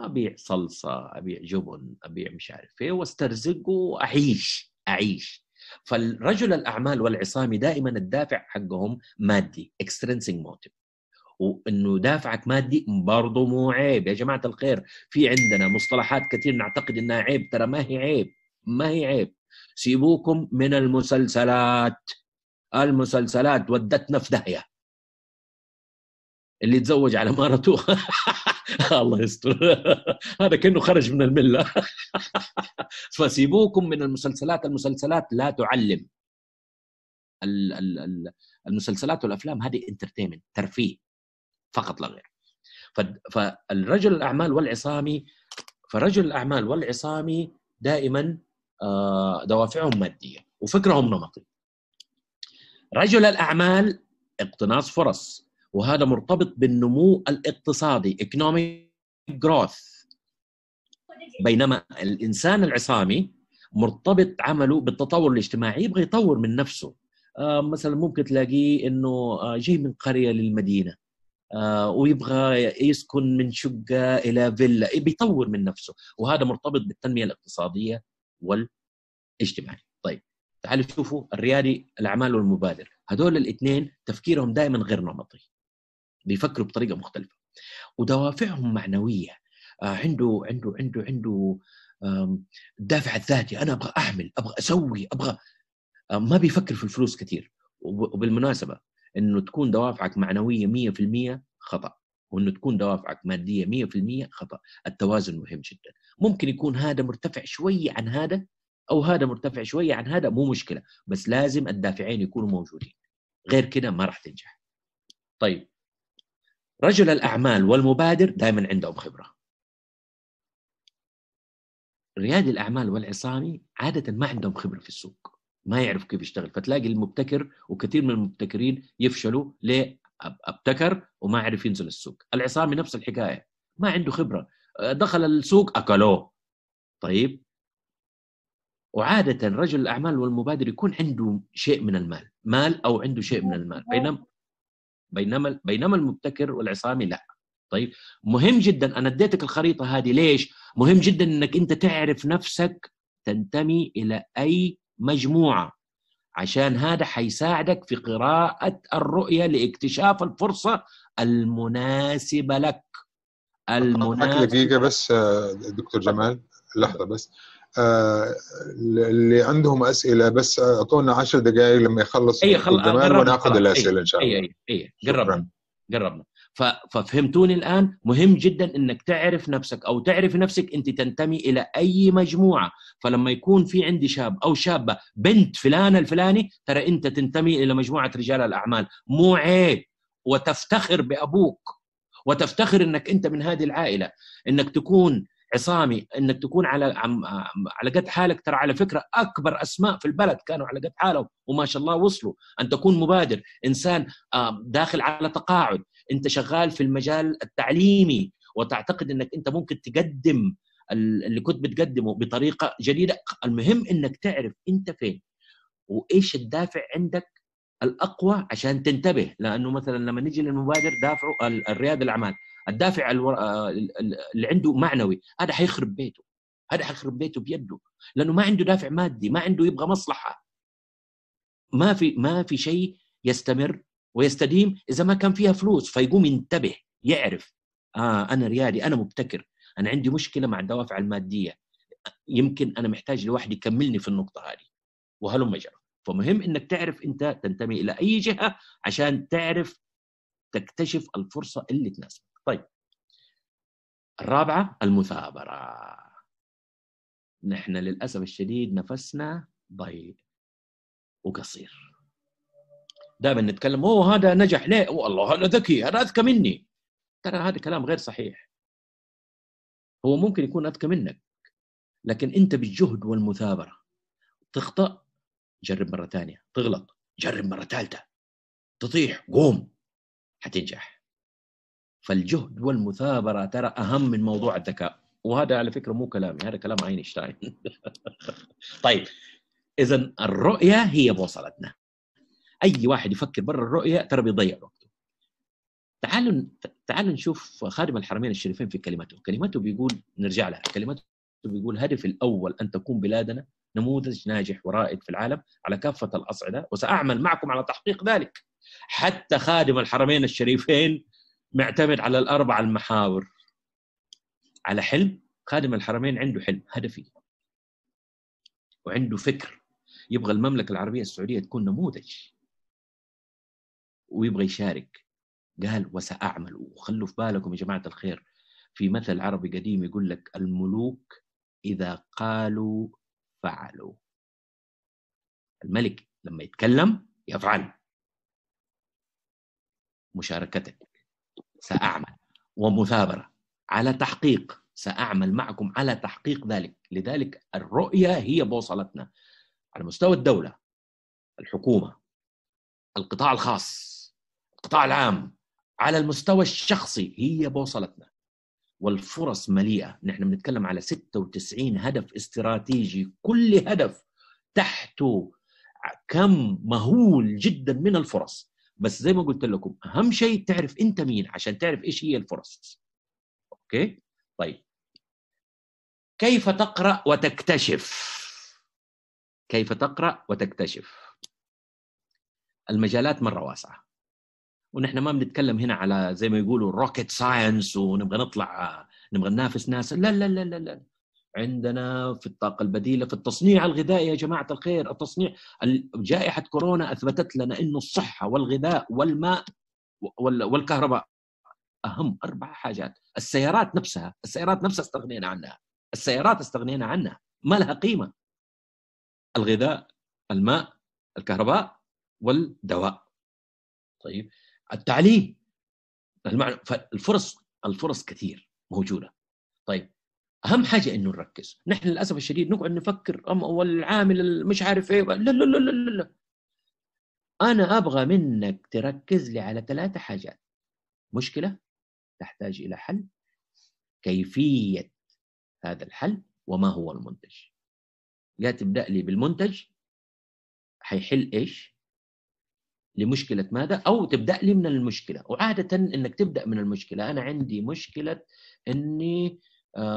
أبيع صلصة أبيع جبن أبيع مش عارف إيه واسترزق واعيش أعيش. فالرجل الأعمال والعصامي دائما الدافع حقهم مادي extrinsic motive وإنه دافعك مادي برضه مو عيب. يا جماعة الخير في عندنا مصطلحات كثير نعتقد إنها عيب. ترى ما هي عيب ما هي عيب. سيبوكم من المسلسلات. المسلسلات ودتنا في داهية. اللي تزوج على مرته الله يستر. هذا كأنه خرج من الملة. فسيبوكم من المسلسلات. المسلسلات لا تعلم. المسلسلات والأفلام هذه انترتينمنت ترفيه. فقط لا غير. فالرجل الأعمال والعصامي فرجل الأعمال والعصامي دائما آه، دوافعهم مادية وفكرهم نمطي. رجل الأعمال اقتناص فرص. وهذا مرتبط بالنمو الاقتصادي economic growth. بينما الإنسان العصامي مرتبط عمله بالتطور الاجتماعي يبغى يطور من نفسه. آه مثلا ممكن تلاقيه إنه آه جاي من قرية للمدينة آه ويبغى يسكن من شقة إلى فيلا بيطور من نفسه. وهذا مرتبط بالتنمية الاقتصادية والاجتماعية. طيب تعالوا شوفوا الريادي الأعمال والمبادر هذول الاثنين تفكيرهم دائما غير نمطي. بيفكروا بطريقة مختلفة. ودوافعهم معنوية. آه عنده عنده عنده عنده الدافع الذاتي. أنا أبغى أعمل أبغى أسوي أبغى آه ما بيفكر في الفلوس كثير. وبالمناسبة إنه تكون دوافعك معنوية 100% خطأ. وإنه تكون دوافعك مادية 100% خطأ. التوازن مهم جدا. ممكن يكون هذا مرتفع شوية عن هذا أو هذا مرتفع شوية عن هذا مو مشكلة. بس لازم الدافعين يكونوا موجودين. غير كده ما راح تنجح. طيب رجل الأعمال والمبادر دائما عندهم خبرة. ريادي الأعمال والعصامي عادة ما عندهم خبرة في السوق ما يعرف كيف يشتغل. فتلاقي المبتكر وكثير من المبتكرين يفشلوا ليه أبتكر وما عرف ينزل السوق. العصامي نفس الحكاية ما عنده خبرة. دخل السوق أكلوه. طيب؟ وعادة رجل الأعمال والمبادر يكون عنده شيء من المال مال أو عنده شيء من المال. بينما بينما بينما المبتكر والعصامي لا. طيب مهم جدا أنا اديتك الخريطة هذه ليش؟ مهم جدا إنك أنت تعرف نفسك تنتمي إلى أي مجموعة عشان هذا حيساعدك في قراءة الرؤية لاكتشاف الفرصة المناسبة لك. المناسبة دقيقة بس دكتور جمال. لحظة بس. اللي عندهم أسئلة بس اعطونا 10 دقائق لما يخلص اي خل... وناخذ الأسئلة إن شاء الله. اي اي اي قربنا قربنا. ففهمتوني الآن مهم جدا إنك تعرف نفسك أو تعرف نفسك أنت تنتمي إلى أي مجموعة. فلما يكون في عندي شاب أو شابة بنت فلان الفلاني ترى أنت تنتمي إلى مجموعة رجال الأعمال. مو عيب. وتفتخر بأبوك. وتفتخر إنك أنت من هذه العائلة. إنك تكون عصامي إنك تكون على على قد حالك. ترى على فكرة أكبر أسماء في البلد كانوا على قد حالهم وما شاء الله وصلوا. أن تكون مبادر إنسان داخل على تقاعد. أنت شغال في المجال التعليمي وتعتقد إنك أنت ممكن تقدم اللي كنت بتقدمه بطريقة جديدة. المهم إنك تعرف أنت فين وإيش الدافع عندك الأقوى عشان تنتبه. لأنه مثلا لما نجي للمبادر دافعوا الرياده الأعمال. الدافع اللي عنده معنوي هذا حيخرب بيته هذا حيخرب بيته بيده لأنه ما عنده دافع مادي ما عنده يبغى مصلحة. ما في ما في شيء يستمر ويستديم إذا ما كان فيها فلوس فيقوم ينتبه يعرف آه أنا ريادي أنا مبتكر أنا عندي مشكلة مع الدوافع المادية يمكن أنا محتاج لواحد يكملني في النقطة هذه. وهلم جرى فمهم إنك تعرف أنت تنتمي إلى أي جهة عشان تعرف تكتشف الفرصة اللي تناسبك. طيب. الرابعة المثابرة. نحن للأسف الشديد نفسنا ضيق وقصير. دائما نتكلم أوه هذا نجح ليه؟ والله هذا ذكي هذا أذكى مني. ترى هذا كلام غير صحيح. هو ممكن يكون أذكى منك لكن أنت بالجهد والمثابرة تخطأ جرب مرة ثانية تغلط جرب مرة ثالثة تطيح قوم حتنجح. فالجهد والمثابرة ترى أهم من موضوع الذكاء. وهذا على فكرة مو كلامي هذا كلام أينشتاين. طيب إذا الرؤية هي بوصلتنا. أي واحد يفكر برا الرؤية ترى بيضيع وقته. تعالوا تعالوا نشوف خادم الحرمين الشريفين في كلمته. كلمته بيقول نرجع لها. كلمته بيقول هدفي الأول أن تكون بلادنا نموذج ناجح ورائد في العالم على كافة الأصعدة وسأعمل معكم على تحقيق ذلك. حتى خادم الحرمين الشريفين معتمد على الأربع المحاور. على حلم خادم الحرمين عنده حلم هدفي. وعنده فكر. يبغى المملكة العربية السعودية تكون نموذج. ويبغى يشارك. قال وساعمل وخلوا في بالكم يا جماعة الخير. في مثل عربي قديم يقول لك الملوك إذا قالوا فعلوا. الملك لما يتكلم يفعل. مشاركتك. سأعمل. ومثابرة. على تحقيق. سأعمل معكم على تحقيق ذلك. لذلك الرؤية هي بوصلتنا. على مستوى الدولة الحكومة القطاع الخاص القطاع العام على المستوى الشخصي هي بوصلتنا. والفرص مليئة. نحن بنتكلم على 96 هدف استراتيجي. كل هدف تحته كم مهول جدا من الفرص. بس زي ما قلت لكم أهم شيء تعرف أنت مين عشان تعرف إيش هي الفرص. okay؟ طيب. كيف تقرأ وتكتشف؟ كيف تقرأ وتكتشف؟ المجالات مرة واسعة. ونحن ما بنتكلم هنا على زي ما يقولوا rocket science ونبغى نطلع نبغى ننافس ناس. لا لا لا لا لا. عندنا في الطاقة البديلة في التصنيع الغذائي يا جماعة الخير التصنيع جائحة كورونا أثبتت لنا أنه الصحة والغذاء والماء والكهرباء أهم أربع حاجات. السيارات نفسها السيارات نفسها استغنينا عنها. السيارات استغنينا عنها. ما لها قيمة. الغذاء الماء الكهرباء والدواء. طيب. التعليم. فالفرص الفرص كثير موجودة. طيب. أهم حاجة إنه نركز. نحن للأسف الشديد نقعد نفكر والعامل مش عارف إيه لا لا لا لا لا. أنا أبغى منك تركز لي على ثلاثة حاجات. مشكلة؟ تحتاج إلى حل. كيفية هذا الحل وما هو المنتج. يا تبدأ لي بالمنتج. حيحل إيش؟ لمشكلة ماذا؟ أو تبدأ لي من المشكلة. وعادة إنك تبدأ من المشكلة. أنا عندي مشكلة إني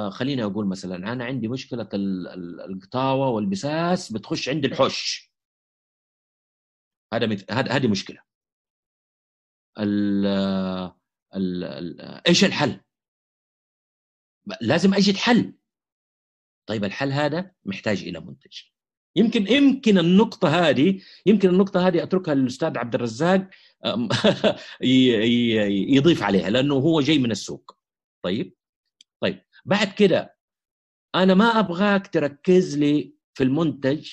خليني أقول مثلا أنا عندي مشكلة القطاوة والبساس بتخش عند الحوش هذا هذه مشكلة ال ال إيش الحل لازم أجد حل طيب الحل هذا محتاج إلى منتج يمكن يمكن النقطة هذه يمكن النقطة هذه أتركها للأستاذ عبد الرزاق يضيف عليها لأنه هو جاي من السوق. طيب؟ بعد كده أنا ما أبغاك تركز لي في المنتج.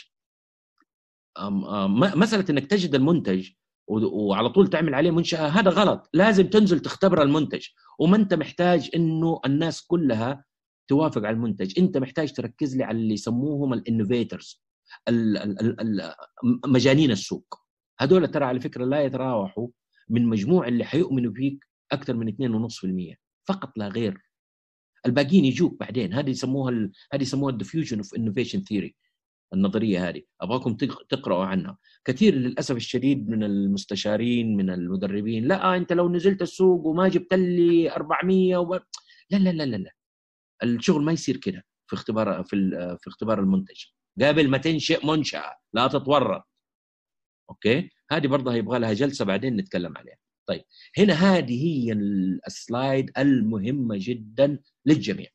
مسألة إنك تجد المنتج وعلى طول تعمل عليه منشأة هذا غلط، لازم تنزل تختبر المنتج. وما أنت محتاج إنه الناس كلها توافق على المنتج، أنت محتاج تركز لي على اللي يسموهم ال innovators مجانين السوق. هذول ترى على فكرة لا يتراوحوا من مجموع اللي حيؤمنوا فيك أكثر من 2.5% فقط لا غير. الباقيين يجوك بعدين. هذه يسموها ال... هذه يسموها ال diffusion of innovation theory النظرية هذه. أبغاكم تقرأوا عنها. كثير للأسف الشديد من المستشارين من المدربين لا أنت لو نزلت السوق وما جبت لي 400 و... لا لا لا لا لا. الشغل ما يصير كده في اختبار في في اختبار المنتج. قبل ما تنشئ منشأة لا تتورط. okay؟ هذه برضه يبغى لها جلسة بعدين نتكلم عليها. طيب هنا هذه هي ال slide المهمة جدا للجميع.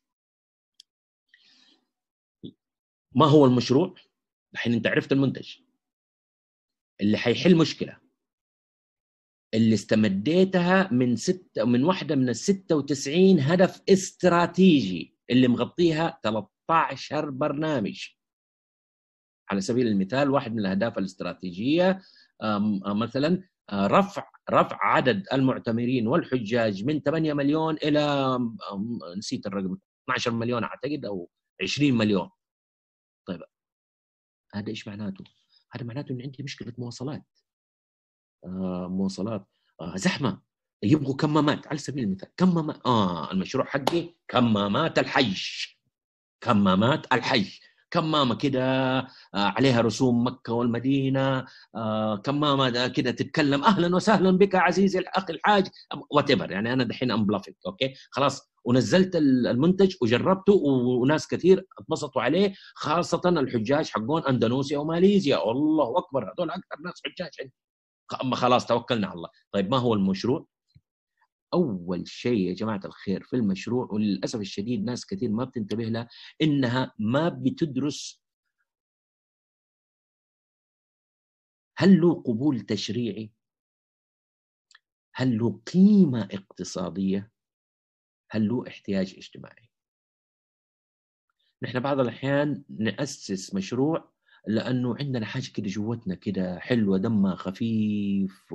ما هو المشروع؟ الحين أنت عرفت المنتج. اللي حيحل مشكلة. اللي استمديتها من ستة من واحدة من ال 96 هدف استراتيجي. اللي مغطيها 13 برنامج. على سبيل المثال واحد من الأهداف الاستراتيجية مثلا رفع رفع عدد المعتمرين والحجاج من 8 مليون إلى نسيت الرقم 12 مليون أعتقد أو 20 مليون. طيب هذا إيش معناته؟ هذا معناته إن عندي مشكلة مواصلات. آه مواصلات آه زحمة. يبغوا كمامات على سبيل المثال كمامات آه المشروع حقي كمامات الحج كمامات الحج كمامة كده آه، عليها رسوم مكة والمدينة آه، كمامة كده تتكلم أهلا وسهلا بك عزيزي الأخ الحاج. وات يعني أنا دحين ام okay؟ خلاص ونزلت المنتج وجربته وناس كثير اتبسطوا عليه خاصة الحجاج حقون أندونيسيا وماليزيا. الله أكبر هذول أكثر ناس حجاج عندي خلاص توكلنا على الله. طيب ما هو المشروع؟ أول شيء يا جماعة الخير في المشروع وللأسف الشديد ناس كثير ما بتنتبه لها إنها ما بتدرس هل له قبول تشريعي؟ هل له قيمة اقتصادية؟ هل له احتياج اجتماعي؟ نحن بعض الأحيان نأسس مشروع لأنه عندنا حاجة كده جوتنا كده حلوة دمها خفيف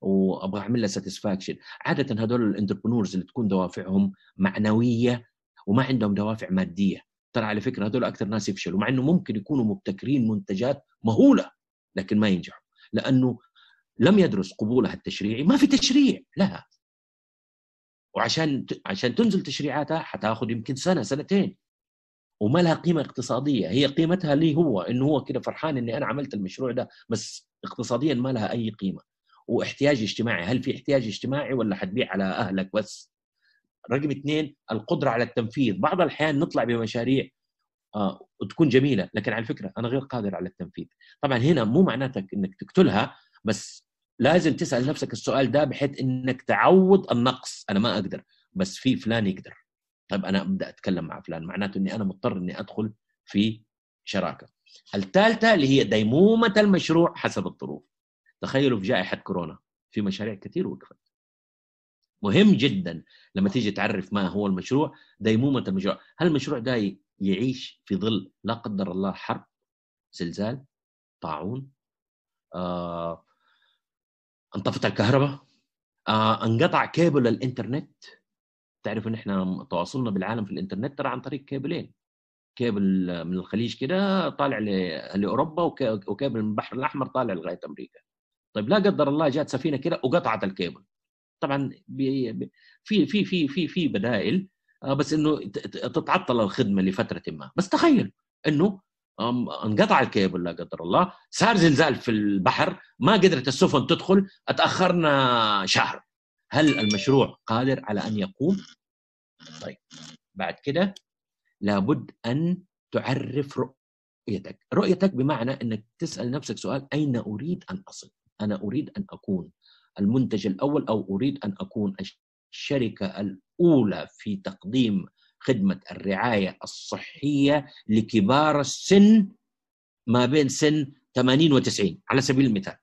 وأبغى أعمل لها satisfaction عادة هذول ال entrepreneurs اللي تكون دوافعهم معنوية وما عندهم دوافع مادية. ترى على فكرة هذول أكثر ناس يفشلوا مع إنه ممكن يكونوا مبتكرين منتجات مهولة لكن ما ينجحوا. لأنه لم يدرس قبولها التشريعي ما في تشريع لها وعشان عشان تنزل تشريعاتها حتاخذ يمكن سنة سنتين. وما لها قيمة اقتصادية هي قيمتها لي هو إنه هو كده فرحان إني أنا عملت المشروع ده بس اقتصاديا ما لها أي قيمة. واحتياج اجتماعي. هل في احتياج اجتماعي ولا حتبيع على أهلك بس؟ رقم اثنين القدرة على التنفيذ. بعض الأحيان نطلع بمشاريع آه وتكون جميلة لكن على فكرة أنا غير قادر على التنفيذ. طبعا هنا مو معناتك إنك تقتلها بس لازم تسأل نفسك السؤال ده بحيث إنك تعوض النقص. أنا ما أقدر بس في فلان يقدر. طيب أنا أبدأ أتكلم مع فلان. معناته إني أنا مضطر إني أدخل في شراكة. الثالثة اللي هي ديمومة المشروع حسب الظروف. تخيلوا في جائحة كورونا في مشاريع كثير وقفت. مهم جدا لما تيجي تعرف ما هو المشروع ديمومه المشروع هل المشروع ده يعيش في ظل لا قدر الله حرب زلزال طاعون؟ آه، انطفت الكهرباء؟ آه، انقطع كيبل الإنترنت؟ تعرف إن إحنا تواصلنا بالعالم في الإنترنت ترى عن طريق كيبلين. كيبل من الخليج كده طالع لأوروبا وكيبل من البحر الأحمر طالع لغاية أمريكا. طيب لا قدر الله جات سفينة كده وقطعت الكيبل. طبعا في في في في في بدائل آه، بس إنه تتعطل الخدمة لفترة ما. بس تخيل إنه انقطع الكيبل لا قدر الله صار زلزال في البحر ما قدرت السفن تدخل أتأخرنا شهر. هل المشروع قادر على أن يقوم؟ طيب بعد كده لابد أن تعرف رؤيتك. رؤيتك بمعنى إنك تسأل نفسك سؤال أين أريد أن أصل؟ أنا أريد أن أكون المنتج الأول أو أريد أن أكون الشركة الأولى في تقديم خدمة الرعاية الصحية لكبار السن ما بين سن 80 و90 على سبيل المثال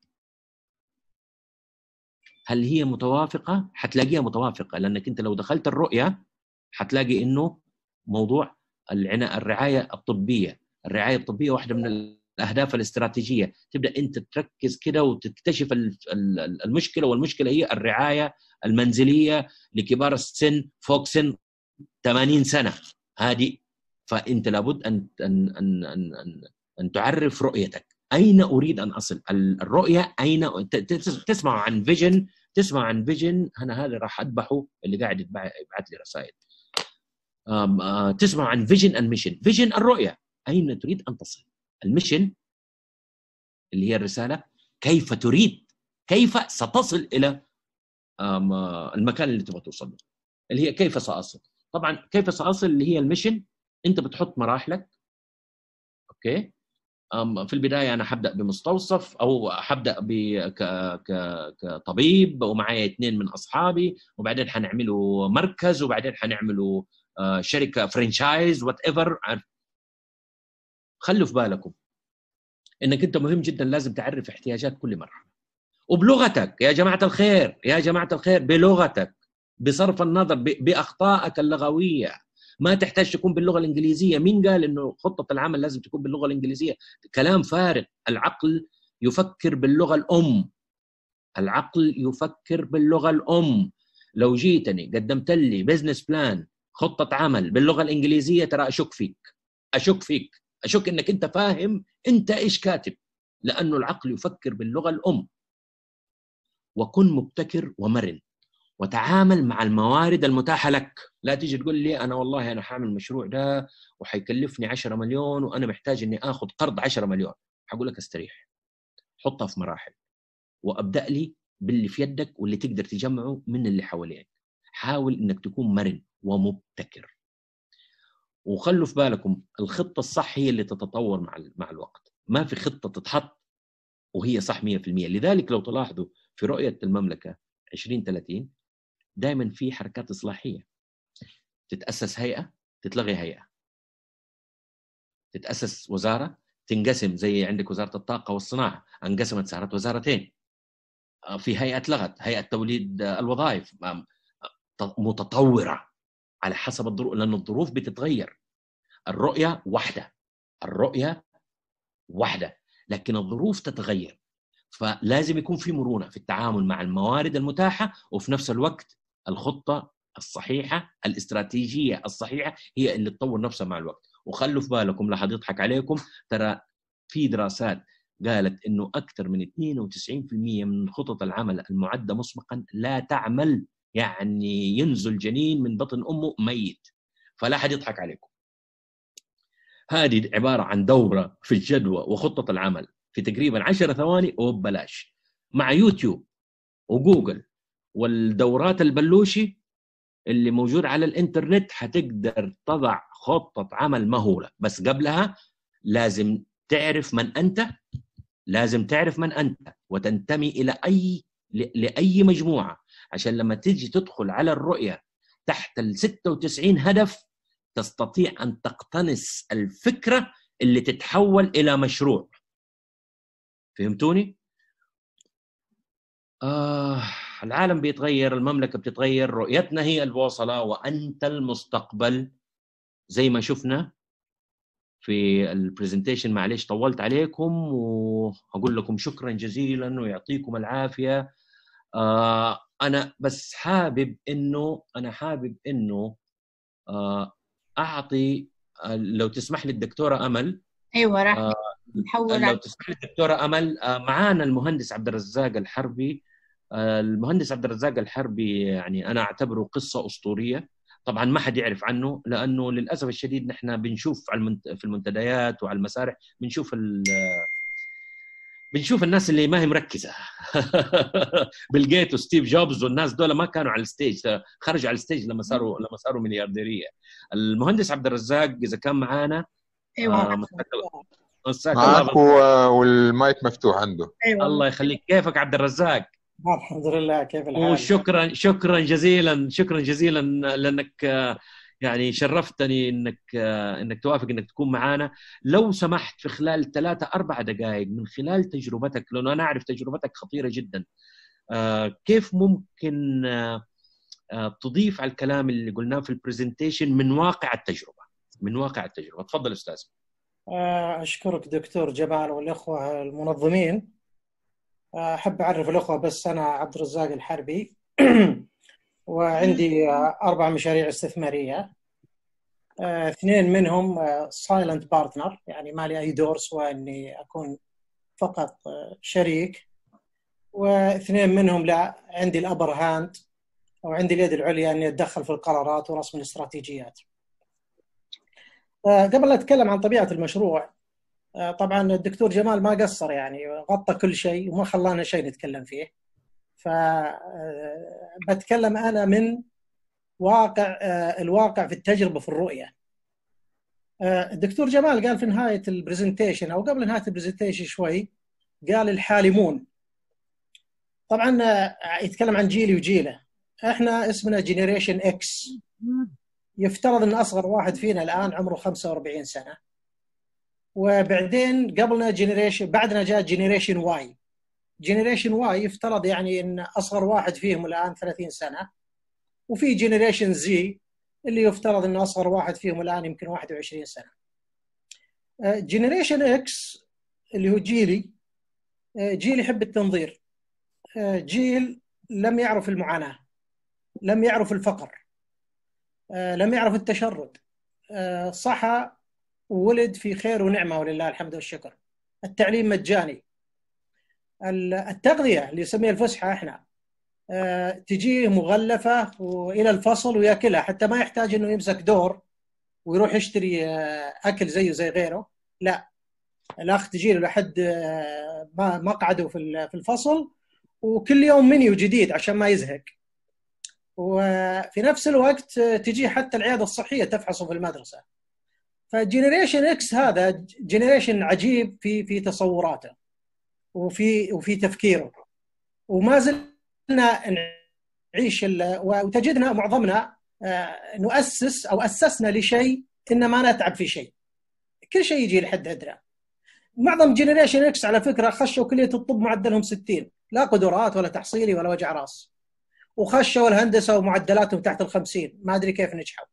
هل هي متوافقة؟ حتلاقيها متوافقة لأنك أنت لو دخلت الرؤية حتلاقي إنه موضوع العنايه الرعاية الطبية، الرعاية الطبية واحدة من الأهداف الاستراتيجية. تبدأ أنت تركز كده وتكتشف المشكلة والمشكلة هي الرعاية المنزلية لكبار السن فوق سن 80 سنة. هذه فأنت لابد ان ان ان ان, أن, أن تعرف رؤيتك. أين أريد أن أصل؟ الرؤية أين؟ تسمع عن vision تسمع عن vision أنا هذا راح أذبحه اللي قاعد يبعث لي رسائل. آه، تسمع عن vision and mission vision الرؤية. أين تريد أن تصل؟ ال mission اللي هي الرسالة كيف تريد كيف ستصل إلى المكان اللي تبغى توصل له اللي هي كيف سأصل. طبعا كيف سأصل اللي هي ال mission؟ أنت بتحط مراحلك. okay؟ في البداية أنا حبدأ بمستوصف أو حبدأ كطبيب ومعايا اثنين من أصحابي وبعدين حنعملوا مركز وبعدين حنعملوا آه، شركة franchise whatever خلوا في بالكم إنك أنت مهم جدا لازم تعرف احتياجات كل مرحلة. وبلغتك يا جماعة الخير يا جماعة الخير بلغتك بصرف النظر بأخطائك اللغوية. ما تحتاج تكون باللغة الإنجليزية. مين قال إنه خطة العمل لازم تكون باللغة الإنجليزية؟ كلام فارغ. العقل يفكر باللغة الأم. العقل يفكر باللغة الأم. لو جيتني قدمت لي business plan خطة عمل باللغة الإنجليزية ترى أشك فيك. أشك فيك. أشك إنك أنت فاهم أنت إيش كاتب لأنه العقل يفكر باللغة الأم. وكن مبتكر ومرن وتعامل مع الموارد المتاحة لك. لا تيجي تقول لي أنا والله أنا حاعمل المشروع ده وحيكلفني 10 مليون وأنا محتاج إني آخذ قرض 10 مليون. حقول لك استريح. حطها في مراحل. وأبدأ لي باللي في يدك واللي تقدر تجمعه من اللي حواليك. حاول إنك تكون مرن ومبتكر. وخلوا في بالكم الخطة الصح هي اللي تتطور مع مع الوقت. ما في خطة تتحط وهي صح 100% لذلك لو تلاحظوا في رؤية المملكة 2030 دائما في حركات إصلاحية. تتأسس هيئة تتلغي هيئة. تتأسس وزارة تنقسم زي عندك وزارة الطاقة والصناعة. انقسمت صارت وزارتين. في هيئة لغت هيئة توليد الوظائف. متطورة. على حسب الظروف لأن الظروف بتتغير. الرؤية واحدة الرؤية واحدة لكن الظروف تتغير. فلازم يكون في مرونة في التعامل مع الموارد المتاحة وفي نفس الوقت الخطة الصحيحة الاستراتيجية الصحيحة هي اللي تطور نفسها مع الوقت. وخلوا في بالكم لا حد يضحك عليكم ترى في دراسات قالت إنه أكثر من 92% من خطط العمل المعدة مسبقا لا تعمل. يعني ينزل جنين من بطن أمه ميت فلا حد يضحك عليكم. هذه عبارة عن دورة في الجدوى وخطة العمل في تقريبا 10 ثواني وببلاش مع يوتيوب وجوجل والدورات البلوشي اللي موجود على الإنترنت حتقدر تضع خطة عمل مهولة. بس قبلها لازم تعرف من أنت لازم تعرف من أنت وتنتمي إلى أي لأي مجموعة. عشان لما تيجي تدخل على الرؤية تحت ال 96 هدف تستطيع أن تقتنص الفكرة اللي تتحول إلى مشروع. فهمتوني؟ آه العالم بيتغير المملكة بتتغير رؤيتنا هي البوصلة وأنت المستقبل. زي ما شفنا في البرزنتيشن معلش طولت عليكم وأقول لكم شكرا جزيلا ويعطيكم العافية. آه أنا بس حابب إنه أنا حابب إنه آه أعطي لو تسمح لي الدكتورة أمل. أيوة راح آه نحول. لو تسمح لي الدكتورة أمل آه، معانا المهندس عبد الرزاق الحربي. آه، المهندس عبد الرزاق الحربي يعني أنا أعتبره قصة أسطورية. طبعا ما حد يعرف عنه لأنه للأسف الشديد نحن بنشوف في المنتديات وعلى المسارح بنشوف بنشوف الناس اللي ما هي مركزة. بيل جيتس وستيف جوبز والناس دول ما كانوا على ال stage خرجوا على ال stage لما صاروا لما صاروا مليارديرية. المهندس عبد الرزاق إذا كان معانا أيوه آه معك والمايك مفتوح عنده. أيوة. الله يخليك. كيفك عبد الرزاق؟ الحمد لله كيف الحال؟ وشكرا شكرا جزيلا شكرا جزيلا لأنك يعني شرفتني إنك إنك توافق إنك تكون معنا لو سمحت في خلال ثلاثة أربع دقائق من خلال تجربتك لأنه أنا أعرف تجربتك خطيرة جدا كيف ممكن تضيف على الكلام اللي قلناه في البرزنتيشن من واقع التجربة؟ من واقع التجربة. تفضل أستاذ. آه، أشكرك دكتور جمال والإخوة المنظمين. آه، أحب أعرف الأخوة بس أنا عبد الرزاق الحربي. وعندي أربع مشاريع استثمارية. آه، اثنين منهم silent partner يعني ما لي أي دور سواء أني أكون فقط شريك. واثنين منهم لا عندي ال upper hand أو عندي اليد العليا أني أتدخل في القرارات ورسم الاستراتيجيات. قبل لا أتكلم عن طبيعة المشروع آه، طبعا الدكتور جمال ما قصر يعني غطى كل شيء وما خلانا شيء نتكلم فيه. ف آه، أنا من واقع آه، الواقع في التجربة في الرؤية. الدكتور جمال قال في نهاية ال presentation أو قبل نهاية ال presentation شوي قال الحالمون. طبعا يتكلم عن جيلي وجيله. إحنا اسمنا Generation X يفترض إن أصغر واحد فينا الآن عمره 45 سنة. وبعدين قبلنا generation بعدنا جاء Generation Y Generation Y يفترض يعني إن أصغر واحد فيهم الآن 30 سنة وفي Generation Z اللي يفترض انه أصغر واحد فيهم الآن يمكن 21 سنة. Generation X اللي هو جيلي آه، جيل يحب التنظير. آه، جيل لم يعرف المعاناة لم يعرف الفقر آه، لم يعرف التشرد. آه، صحى وولد في خير ونعمة ولله الحمد والشكر. التعليم مجاني. التغذية اللي نسميها الفسحة إحنا. آه، تجيه مغلفة وإلى الفصل ويأكلها حتى ما يحتاج إنه يمسك دور ويروح يشتري آه، أكل زيه زي غيره. لا. الأخ تجي له لحد آه، مقعده في الفصل وكل يوم منيو جديد عشان ما يزهق. وفي نفس الوقت تجي حتى العيادة الصحية تفحصه في المدرسة. ف Generation X هذا generation عجيب في في تصوراته. وفي وفي تفكيره وما زلنا نعيش وتجدنا معظمنا آه، نؤسس أو أسسنا لشيء ان ما نتعب في شيء. كل شيء يجي لحد عندنا معظم Generation X على فكرة خشوا كليه الطب معدلهم 60 لا قدرات ولا تحصيلي ولا وجع راس. وخشوا الهندسة ومعدلاتهم تحت ال 50 ما أدري كيف نجحوا.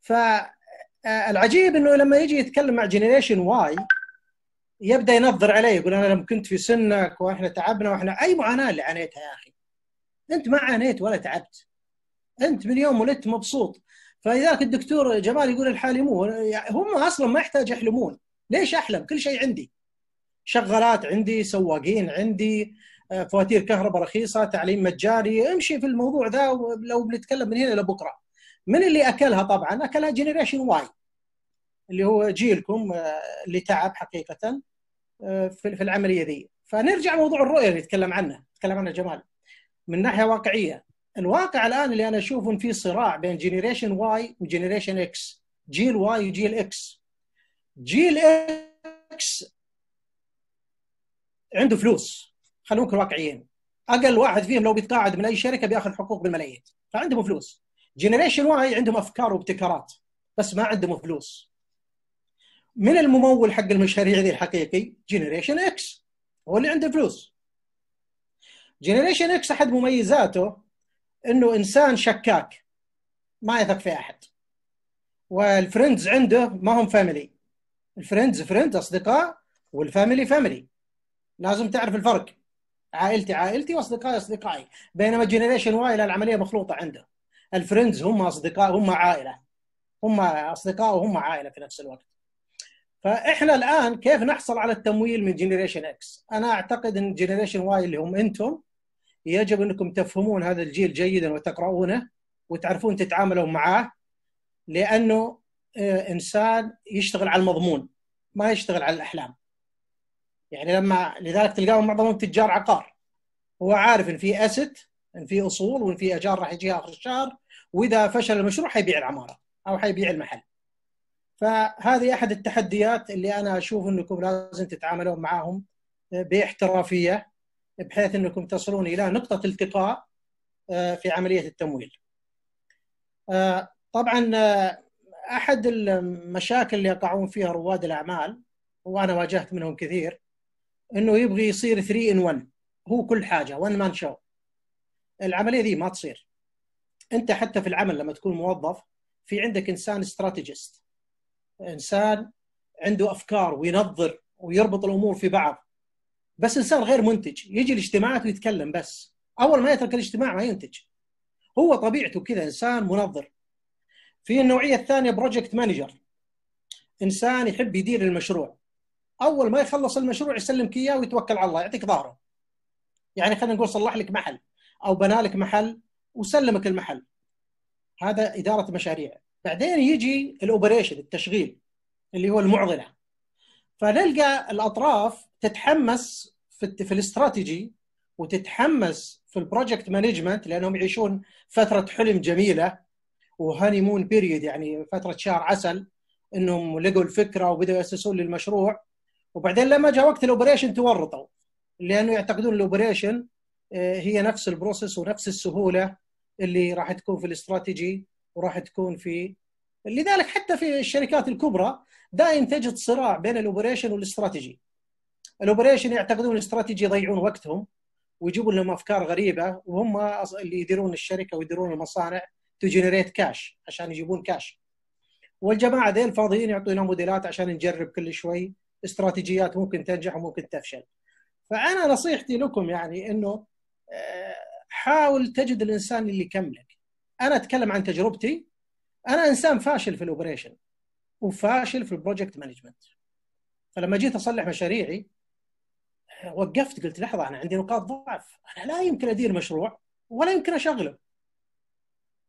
فالعجيب إنه لما يجي يتكلم مع generation Y يبدأ ينظر عليه يقول أنا لما كنت في سنك وإحنا تعبنا وإحنا أي معاناة اللي عانيتها يا أخي. أنت ما عانيت ولا تعبت. أنت من يوم ولدت مبسوط. فلذلك الدكتور جمال يقول الحالمون يعني هم أصلا ما يحتاج يحلمون. ليش أحلم؟ كل شيء عندي. شغالات عندي سواقين عندي آه، فواتير كهرباء رخيصة تعليم مجاني. امشي في الموضوع ذا لو بنتكلم من هنا لبكرة. من اللي أكلها طبعا؟ أكلها generation Y. اللي هو جيلكم آه، اللي تعب حقيقة آه، في العملية ذي. فنرجع موضوع الرؤية اللي نتكلم عنه نتكلم عنه جمال. من ناحية واقعية الواقع الآن اللي أنا أشوف ان في صراع بين generation Y و generation X. جيل Y وجيل X. جيل X عنده فلوس خلونا نكون واقعيين. أقل واحد فيهم لو بيتقاعد من أي شركة بيأخذ حقوق بالملايين. فعندهم فلوس. generation Y عندهم أفكار وابتكارات بس ما عندهم فلوس. من الممول حق المشاريع ذي الحقيقي؟ generation X هو اللي عنده فلوس. generation X أحد مميزاته إنه إنسان شكاك. ما يثق في أحد. وال friends عنده ما هم family ال friends friend أصدقاء وال family family لازم تعرف الفرق. عائلتي عائلتي واصدقائي أصدقائي. بينما generation Y العملية مخلوطة عنده. ال friends هم أصدقاء هم عائلة. هم أصدقاء وهم عائلة في نفس الوقت. فإحنا الآن كيف نحصل على التمويل من generation X؟ أنا أعتقد إن generation Y اللي هم أنتم يجب أنكم تفهمون هذا الجيل جيدا وتقرؤونه وتعرفون تتعاملون معاه لأنه آه، إنسان يشتغل على المضمون ما يشتغل على الأحلام. يعني لما لذلك تلقاهم معظمهم تجار عقار هو عارف إن في اسيت إن في أصول وإن في أجار راح يجيها آخر الشهر وإذا فشل المشروع حيبيع العمارة أو حيبيع المحل. فهذه أحد التحديات اللي أنا أشوف أنكم لازم تتعاملون معاهم باحترافية بحيث أنكم تصلون إلى نقطة التقاء آه، في عملية التمويل. آه، طبعا آه، أحد المشاكل اللي يقعون فيها رواد الأعمال وأنا واجهت منهم كثير أنه يبغي يصير 3 ان 1 هو كل حاجة 1 مان شو العملية دي ما تصير. أنت حتى في العمل لما تكون موظف في عندك إنسان استراتيجيست إنسان عنده أفكار وينظر ويربط الأمور في بعض. بس إنسان غير منتج يجي الاجتماعات ويتكلم بس. أول ما يترك الاجتماع ما ينتج. هو طبيعته كذا إنسان منظر. في النوعية الثانية project manager إنسان يحب يدير المشروع. أول ما يخلص المشروع يسلمك إياه ويتوكل على الله يعطيك ظهره. يعني خلينا نقول صلح لك محل أو بنى لك محل وسلمك المحل. هذا إدارة مشاريع. بعدين يجي ال operation التشغيل اللي هو المعضلة. فنلقى الأطراف تتحمس في, في الاستراتيجي وتتحمس في ال project management لأنهم يعيشون فترة حلم جميلة و honeymoon period يعني فترة شهر عسل إنهم لقوا الفكرة وبدأوا يأسسون للمشروع. وبعدين لما جاء وقت ال operation تورطوا لأنه يعتقدون ال operation آه، هي نفس ال process ونفس السهولة اللي راح تكون في الاستراتيجي. وراح تكون في لذلك حتى في الشركات الكبرى دائما تجد صراع بين ال operation وال strategy. ال operation يعتقدون الاستراتيجي يضيعون وقتهم ويجيبوا لهم أفكار غريبة وهم اللي يديرون الشركة ويديرون المصانع to generate cash عشان يجيبون كاش والجماعة ذيل فاضيين يعطونا موديلات عشان نجرب كل شوي استراتيجيات ممكن تنجح وممكن تفشل. فأنا نصيحتي لكم يعني إنه آه، حاول تجد الإنسان اللي يكملك أنا أتكلم عن تجربتي. أنا إنسان فاشل في ال operation وفاشل في ال project management. فلما جيت أصلح مشاريعي وقفت قلت لحظة أنا عندي نقاط ضعف. أنا لا يمكن أدير مشروع ولا يمكن أشغله.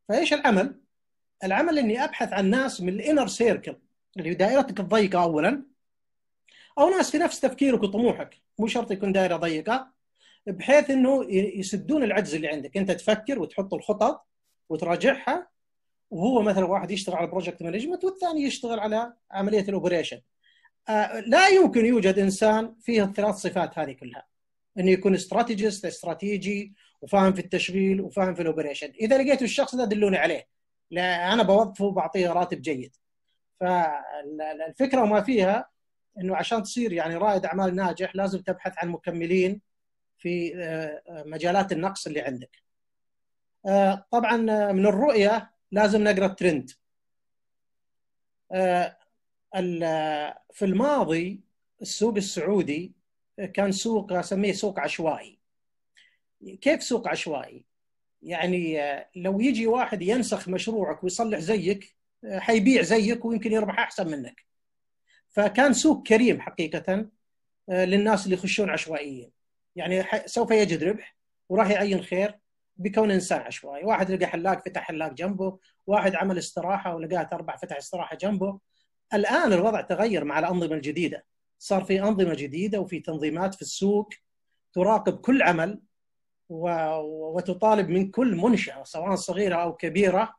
فإيش العمل؟ العمل إني أبحث عن ناس من ال inner circle اللي دائرتك الضيقة اولا أو ناس في نفس تفكيرك وطموحك. مو شرط يكون دائره ضيقة بحيث إنه يسدون العجز اللي عندك. أنت تفكر وتحط الخطط وتراجعها وهو مثلا واحد يشتغل على project management والثاني يشتغل على عملية ال operation آه لا يمكن يوجد إنسان فيه الثلاث صفات هذه كلها. إنه يكون strategist استراتيجي وفاهم في التشغيل وفاهم في ال operation إذا لقيتوا الشخص ده دلوني عليه لا أنا بوظفه وبعطيه راتب جيد. فالفكرة وما فيها إنه عشان تصير يعني رائد أعمال ناجح لازم تبحث عن مكملين في مجالات النقص اللي عندك. طبعا من الرؤية لازم نقرأ الترند. في الماضي السوق السعودي كان سوق أسميه سوق عشوائي. كيف سوق عشوائي؟ يعني لو يجي واحد ينسخ مشروعك ويصلح زيك حيبيع زيك ويمكن يربح أحسن منك. فكان سوق كريم حقيقه للناس اللي يخشون عشوائيين. يعني سوف يجد ربح وراح يعين خير بكون انسان عشوائي، واحد لقى حلاق فتح حلاق جنبه، واحد عمل استراحة ولقاه تربح فتح استراحة جنبه. الآن الوضع تغير مع الأنظمة الجديدة، صار في أنظمة جديدة وفي تنظيمات في السوق تراقب كل عمل وتطالب من كل منشأة سواء صغيرة أو كبيرة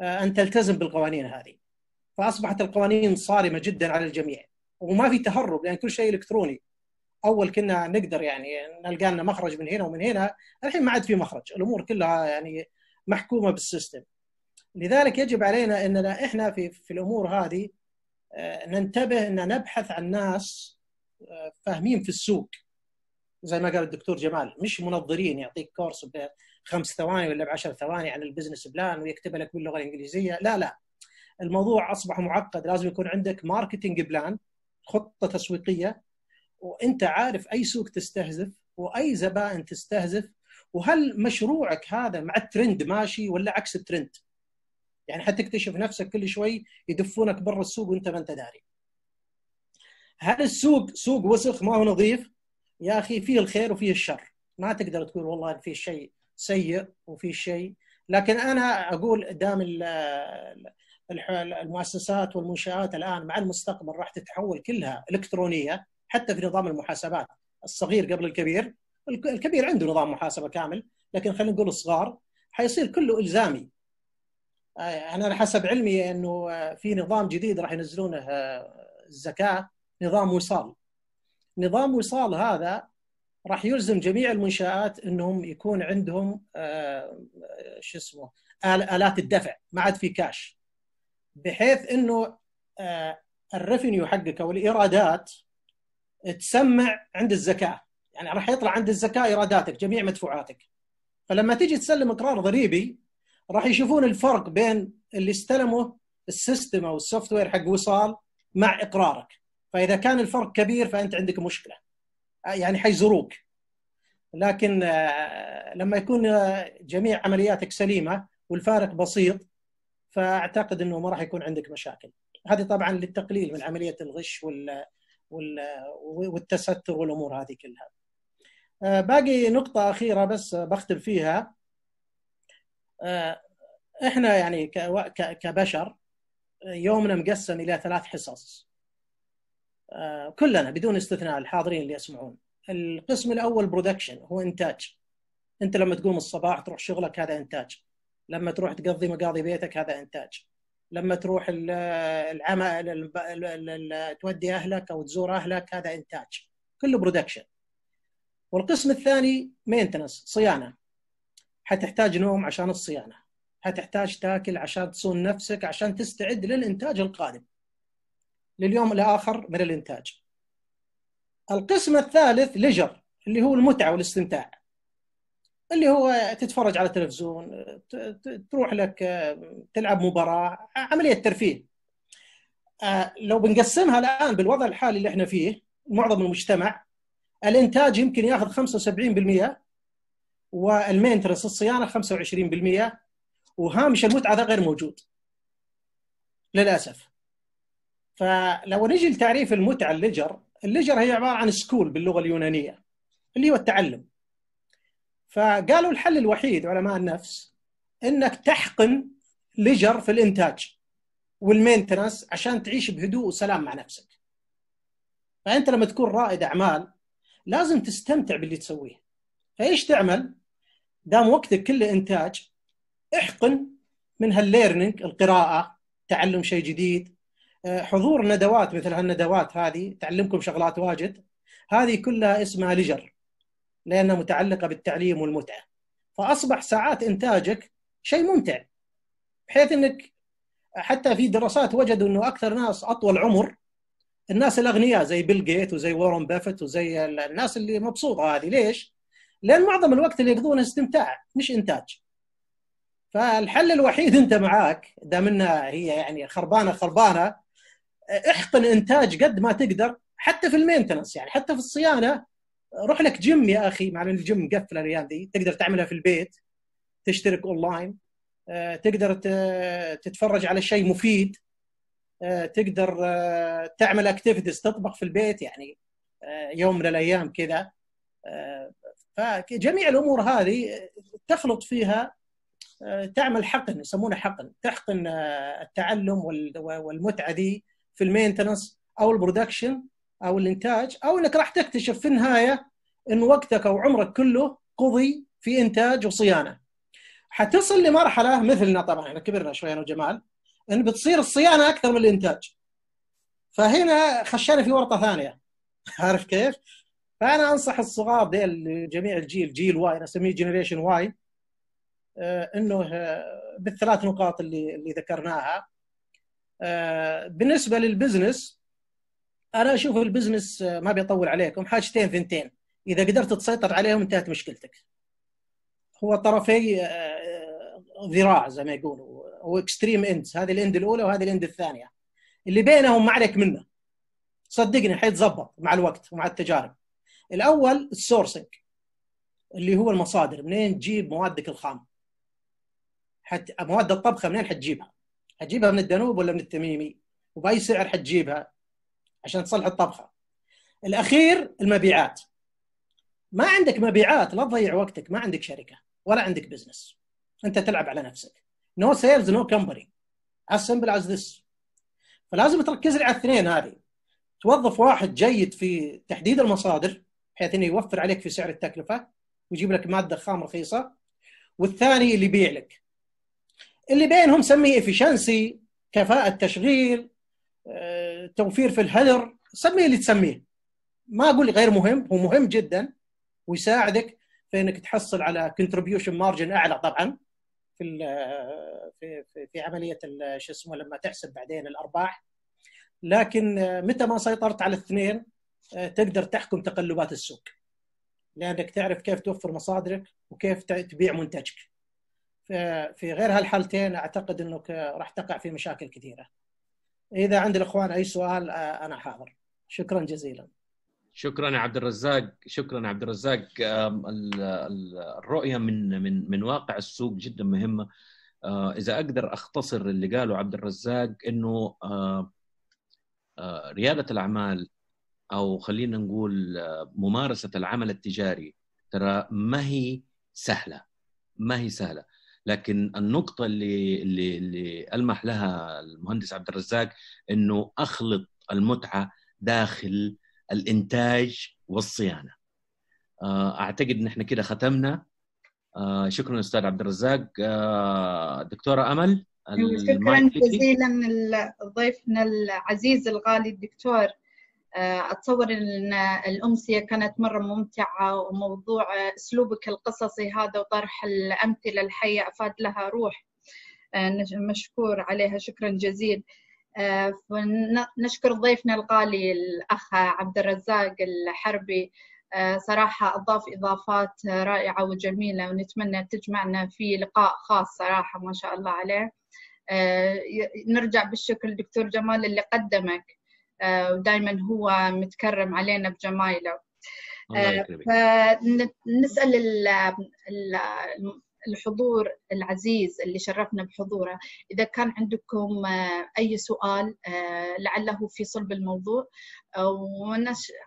أن تلتزم بالقوانين هذه. فأصبحت القوانين صارمة جدا على الجميع وما في تهرب لأن كل شيء إلكتروني. أول كنا نقدر يعني نلقى لنا مخرج من هنا ومن هنا، الحين ما عاد في مخرج، الأمور كلها يعني محكومة بالسيستم. لذلك يجب علينا إننا إحنا في في الأمور هذه ننتبه إن نبحث عن ناس فاهمين في السوق. زي ما قال الدكتور جمال مش منظرين يعطيك كورس بخمس ثواني ولا بعشر ثواني عن ال business plan ويكتب لك باللغة الإنجليزية. لا لا. الموضوع أصبح معقد لازم يكون عندك marketing plan خطة تسويقية وانت عارف اي سوق تستهدف واي زبائن تستهدف وهل مشروعك هذا مع الترند ماشي ولا عكس الترند؟ يعني حتكتشف نفسك كل شوي يدفونك برا السوق وانت ما انت داري. هل السوق سوق وسخ ما هو نظيف؟ يا أخي فيه الخير وفيه الشر. ما تقدر تقول والله فيه شيء سيء وفيه شيء. لكن أنا أقول دام المؤسسات والمنشآت الآن مع المستقبل راح تتحول كلها إلكترونية حتى في نظام المحاسبات الصغير قبل الكبير. الكبير عنده نظام محاسبة كامل لكن خلينا نقول الصغار. حيصير كله إلزامي. أنا حسب علمي إنه في نظام جديد راح ينزلونه الزكاة نظام وصال. نظام وصال هذا راح يلزم جميع المنشآت إنهم يكون عندهم شو اسمه آلات الدفع ما عاد في كاش بحيث إنه الريفينيو حقك أو الإيرادات تسمع عند الزكاة. يعني راح يطلع عند الزكاة إيراداتك جميع مدفوعاتك. فلما تيجي تسلم إقرار ضريبي راح يشوفون الفرق بين اللي استلموا ال system أو ال software حق وصال مع إقرارك. فإذا كان الفرق كبير فأنت عندك مشكلة. يعني حيزوروك لكن لما يكون جميع عملياتك سليمة والفارق بسيط فأعتقد إنه ما راح يكون عندك مشاكل. هذه طبعا للتقليل من عملية الغش وال والتستر والأمور هذه كلها. باقي نقطة أخيرة بس بختم فيها. إحنا يعني كبشر يومنا مقسم إلى ثلاث حصص. كلنا بدون استثناء الحاضرين اللي يسمعون. القسم الأول production هو إنتاج. أنت لما تقوم الصباح تروح شغلك هذا إنتاج. لما تروح تقضي مقاضي بيتك هذا إنتاج. لما تروح العمل تودي أهلك أو تزور أهلك هذا إنتاج. كله production والقسم الثاني maintenance صيانة. حتحتاج نوم عشان الصيانة. حتحتاج تاكل عشان تصون نفسك عشان تستعد للإنتاج القادم. لليوم الآخر من الإنتاج. القسم الثالث ليجر اللي هو المتعة والاستمتاع. اللي هو تتفرج على التلفزيون تروح لك تلعب مباراة عملية ترفيه. لو بنقسمها الآن بالوضع الحالي اللي إحنا فيه معظم المجتمع الإنتاج يمكن ياخذ 75% وال maintenance الصيانة 25% وهامش المتعة غير موجود. للأسف. فلو نجي لتعريف المتعة ال leisure ال leisure هي عبارة عن سكول باللغة اليونانية اللي هو التعلم. فقالوا الحل الوحيد علماء النفس إنك تحقن leisure في الإنتاج وال maintenance عشان تعيش بهدوء وسلام مع نفسك. فأنت لما تكون رائد أعمال لازم تستمتع باللي تسويه. فإيش تعمل؟ دام وقتك كله إنتاج احقن من هالليرنينج القراءة تعلم شيء جديد آه، حضور ندوات مثل هالندوات هذه تعلمكم شغلات واجد هذه كلها اسمها لجر لأنها متعلقة بالتعليم والمتعة. فأصبح ساعات إنتاجك شيء ممتع بحيث إنك حتى في دراسات وجدوا إنه أكثر ناس أطول عمر الناس الأغنياء زي بيل جيتس وزي وارون بافيت وزي الناس اللي مبسوطة هذه. ليش؟ لأن معظم الوقت اللي يقضونه استمتاع مش إنتاج. فالحل الوحيد أنت معاك دام انها هي يعني خربانة خربانة احقن إنتاج قد ما تقدر حتى في ال maintenance يعني حتى في الصيانة روح لك جيم يا أخي مع ان الجيم مقفل الأيام دي تقدر تعملها في البيت تشترك أونلاين آه، تقدر تتفرج على شيء مفيد آه، تقدر آه، تعمل activities تطبخ في البيت يعني يوم من الأيام كذا. فجميع الأمور هذه تخلط فيها تعمل حقن يسمونه حقن تحقن التعلم والمتعة دي في ال maintenance أو ال production. أو الإنتاج أو إنك راح تكتشف في النهاية إن وقتك أو عمرك كله قضي في إنتاج وصيانة. حتصل لمرحلة مثلنا طبعا إحنا كبرنا شوي أنا وجمال إن بتصير الصيانة أكثر من الإنتاج. فهنا خشينا في ورطة ثانية عارف كيف؟ فأنا أنصح الصغار ديل جميع الجيل جيل Y أنا أسميه Generation Y إنه آه، بالثلاث نقاط اللي اللي ذكرناها آه، بالنسبة لل business أنا أشوف ال business آه، ما بيطول عليكم حاجتين ثنتين إذا قدرت تسيطر عليهم انتهت مشكلتك. هو طرفي ذراع زي ما يقولوا أو extreme ends. هذه ال end الأولى وهذه ال end الثانية. اللي بينهم ما عليك منه. صدقني حيتظبط مع الوقت ومع التجارب. الأول ال sourcing اللي هو المصادر. منين تجيب موادك الخام؟ حت... مواد الطبخة منين حتجيبها؟ حتجيبها من الدانوب ولا من التميمي؟ وبأي سعر حتجيبها؟ عشان تصلح الطبخة. الأخير المبيعات. ما عندك مبيعات لا تضيع وقتك، ما عندك شركة ولا عندك business. أنت تلعب على نفسك. no sales no company. as simple as this. فلازم تركز لي على الاثنين هذه. توظف واحد جيد في تحديد المصادر بحيث إنه يوفر عليك في سعر التكلفة ويجيب لك مادة خام رخيصة والثاني اللي يبيع لك اللي بينهم سميه efficiency كفاءة تشغيل آه، توفير في الهدر سميه اللي تسميه. ما أقول غير مهم هو مهم جدا ويساعدك في إنك تحصل على contribution margin أعلى طبعا في في في, عملية شو اسمه لما تحسب بعدين الأرباح. لكن آه، متى ما سيطرت على الاثنين آه، تقدر تحكم تقلبات السوق. لأنك تعرف كيف توفر مصادرك وكيف تبيع منتجك. في غير هالحالتين أعتقد إنك راح تقع في مشاكل كثيرة. إذا عند الإخوان أي سؤال آه، أنا حاضر. شكرا جزيلا. شكرا يا عبد الرزاق. شكرا يا عبد الرزاق. الرؤية من من من واقع السوق جدا مهمة. آه، إذا أقدر أختصر اللي قاله عبد الرزاق إنه آه، ريادة الأعمال أو خلينا نقول ممارسة العمل التجاري ترى ما هي سهلة. ما هي سهلة. لكن النقطة اللي اللي اللي ألمح لها المهندس عبد الرزاق إنه أخلط المتعة داخل الإنتاج والصيانة. آه، أعتقد إن إحنا كده ختمنا. آه، شكرا أستاذ عبد الرزاق. آه، دكتورة أمل شكرا جزيلا ضيفنا العزيز الغالي الدكتور أتصور إن الأمسية كانت مرة ممتعة وموضوع أسلوبك القصصي هذا وطرح الأمثلة الحية أفاد لها روح. آه، مشكور عليها. شكرا جزيلا. آه، نشكر ضيفنا الغالي الأخ عبد الرزاق الحربي. صراحة أضاف إضافات رائعة وجميلة ونتمنى تجمعنا في لقاء خاص صراحة ما شاء الله عليه. نرجع بالشكر للدكتور جمال اللي قدمك. آه، ودائما هو متكرم علينا بجمايله. آه، فنسأل الحضور العزيز اللي شرفنا بحضوره. إذا كان عندكم آه، أي سؤال آه، لعله في صلب الموضوع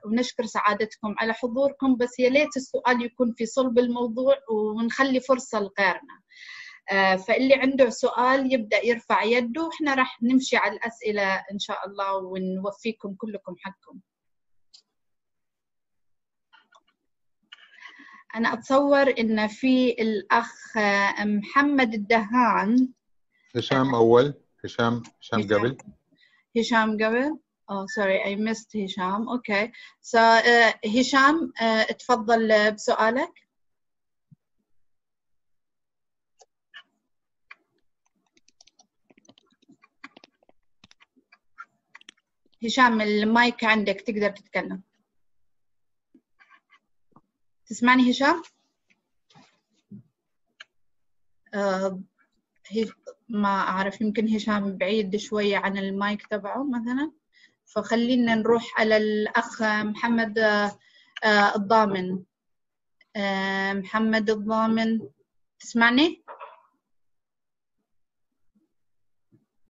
ونشكر سعادتكم على حضوركم بس يا ليت السؤال يكون في صلب الموضوع ونخلي فرصة لغيرنا. فاللي عنده سؤال يبدأ يرفع يده. وإحنا راح نمشي على الأسئلة إن شاء الله ونوفيكم كلكم حقكم. أنا أتصور إن في الأخ محمد الدهان. هشام أول. هشام هشام قبل. هشام قبل. Oh, sorry, I missed هشام. Okay. So, uh, هشام, uh, تفضل بسؤالك. هشام المايك عندك تقدر تتكلم. تسمعني هشام؟ آه ما أعرف يمكن هشام بعيد شوية عن المايك تبعه مثلا فخلينا نروح على الأخ محمد آه الضامن آه محمد الضامن تسمعني؟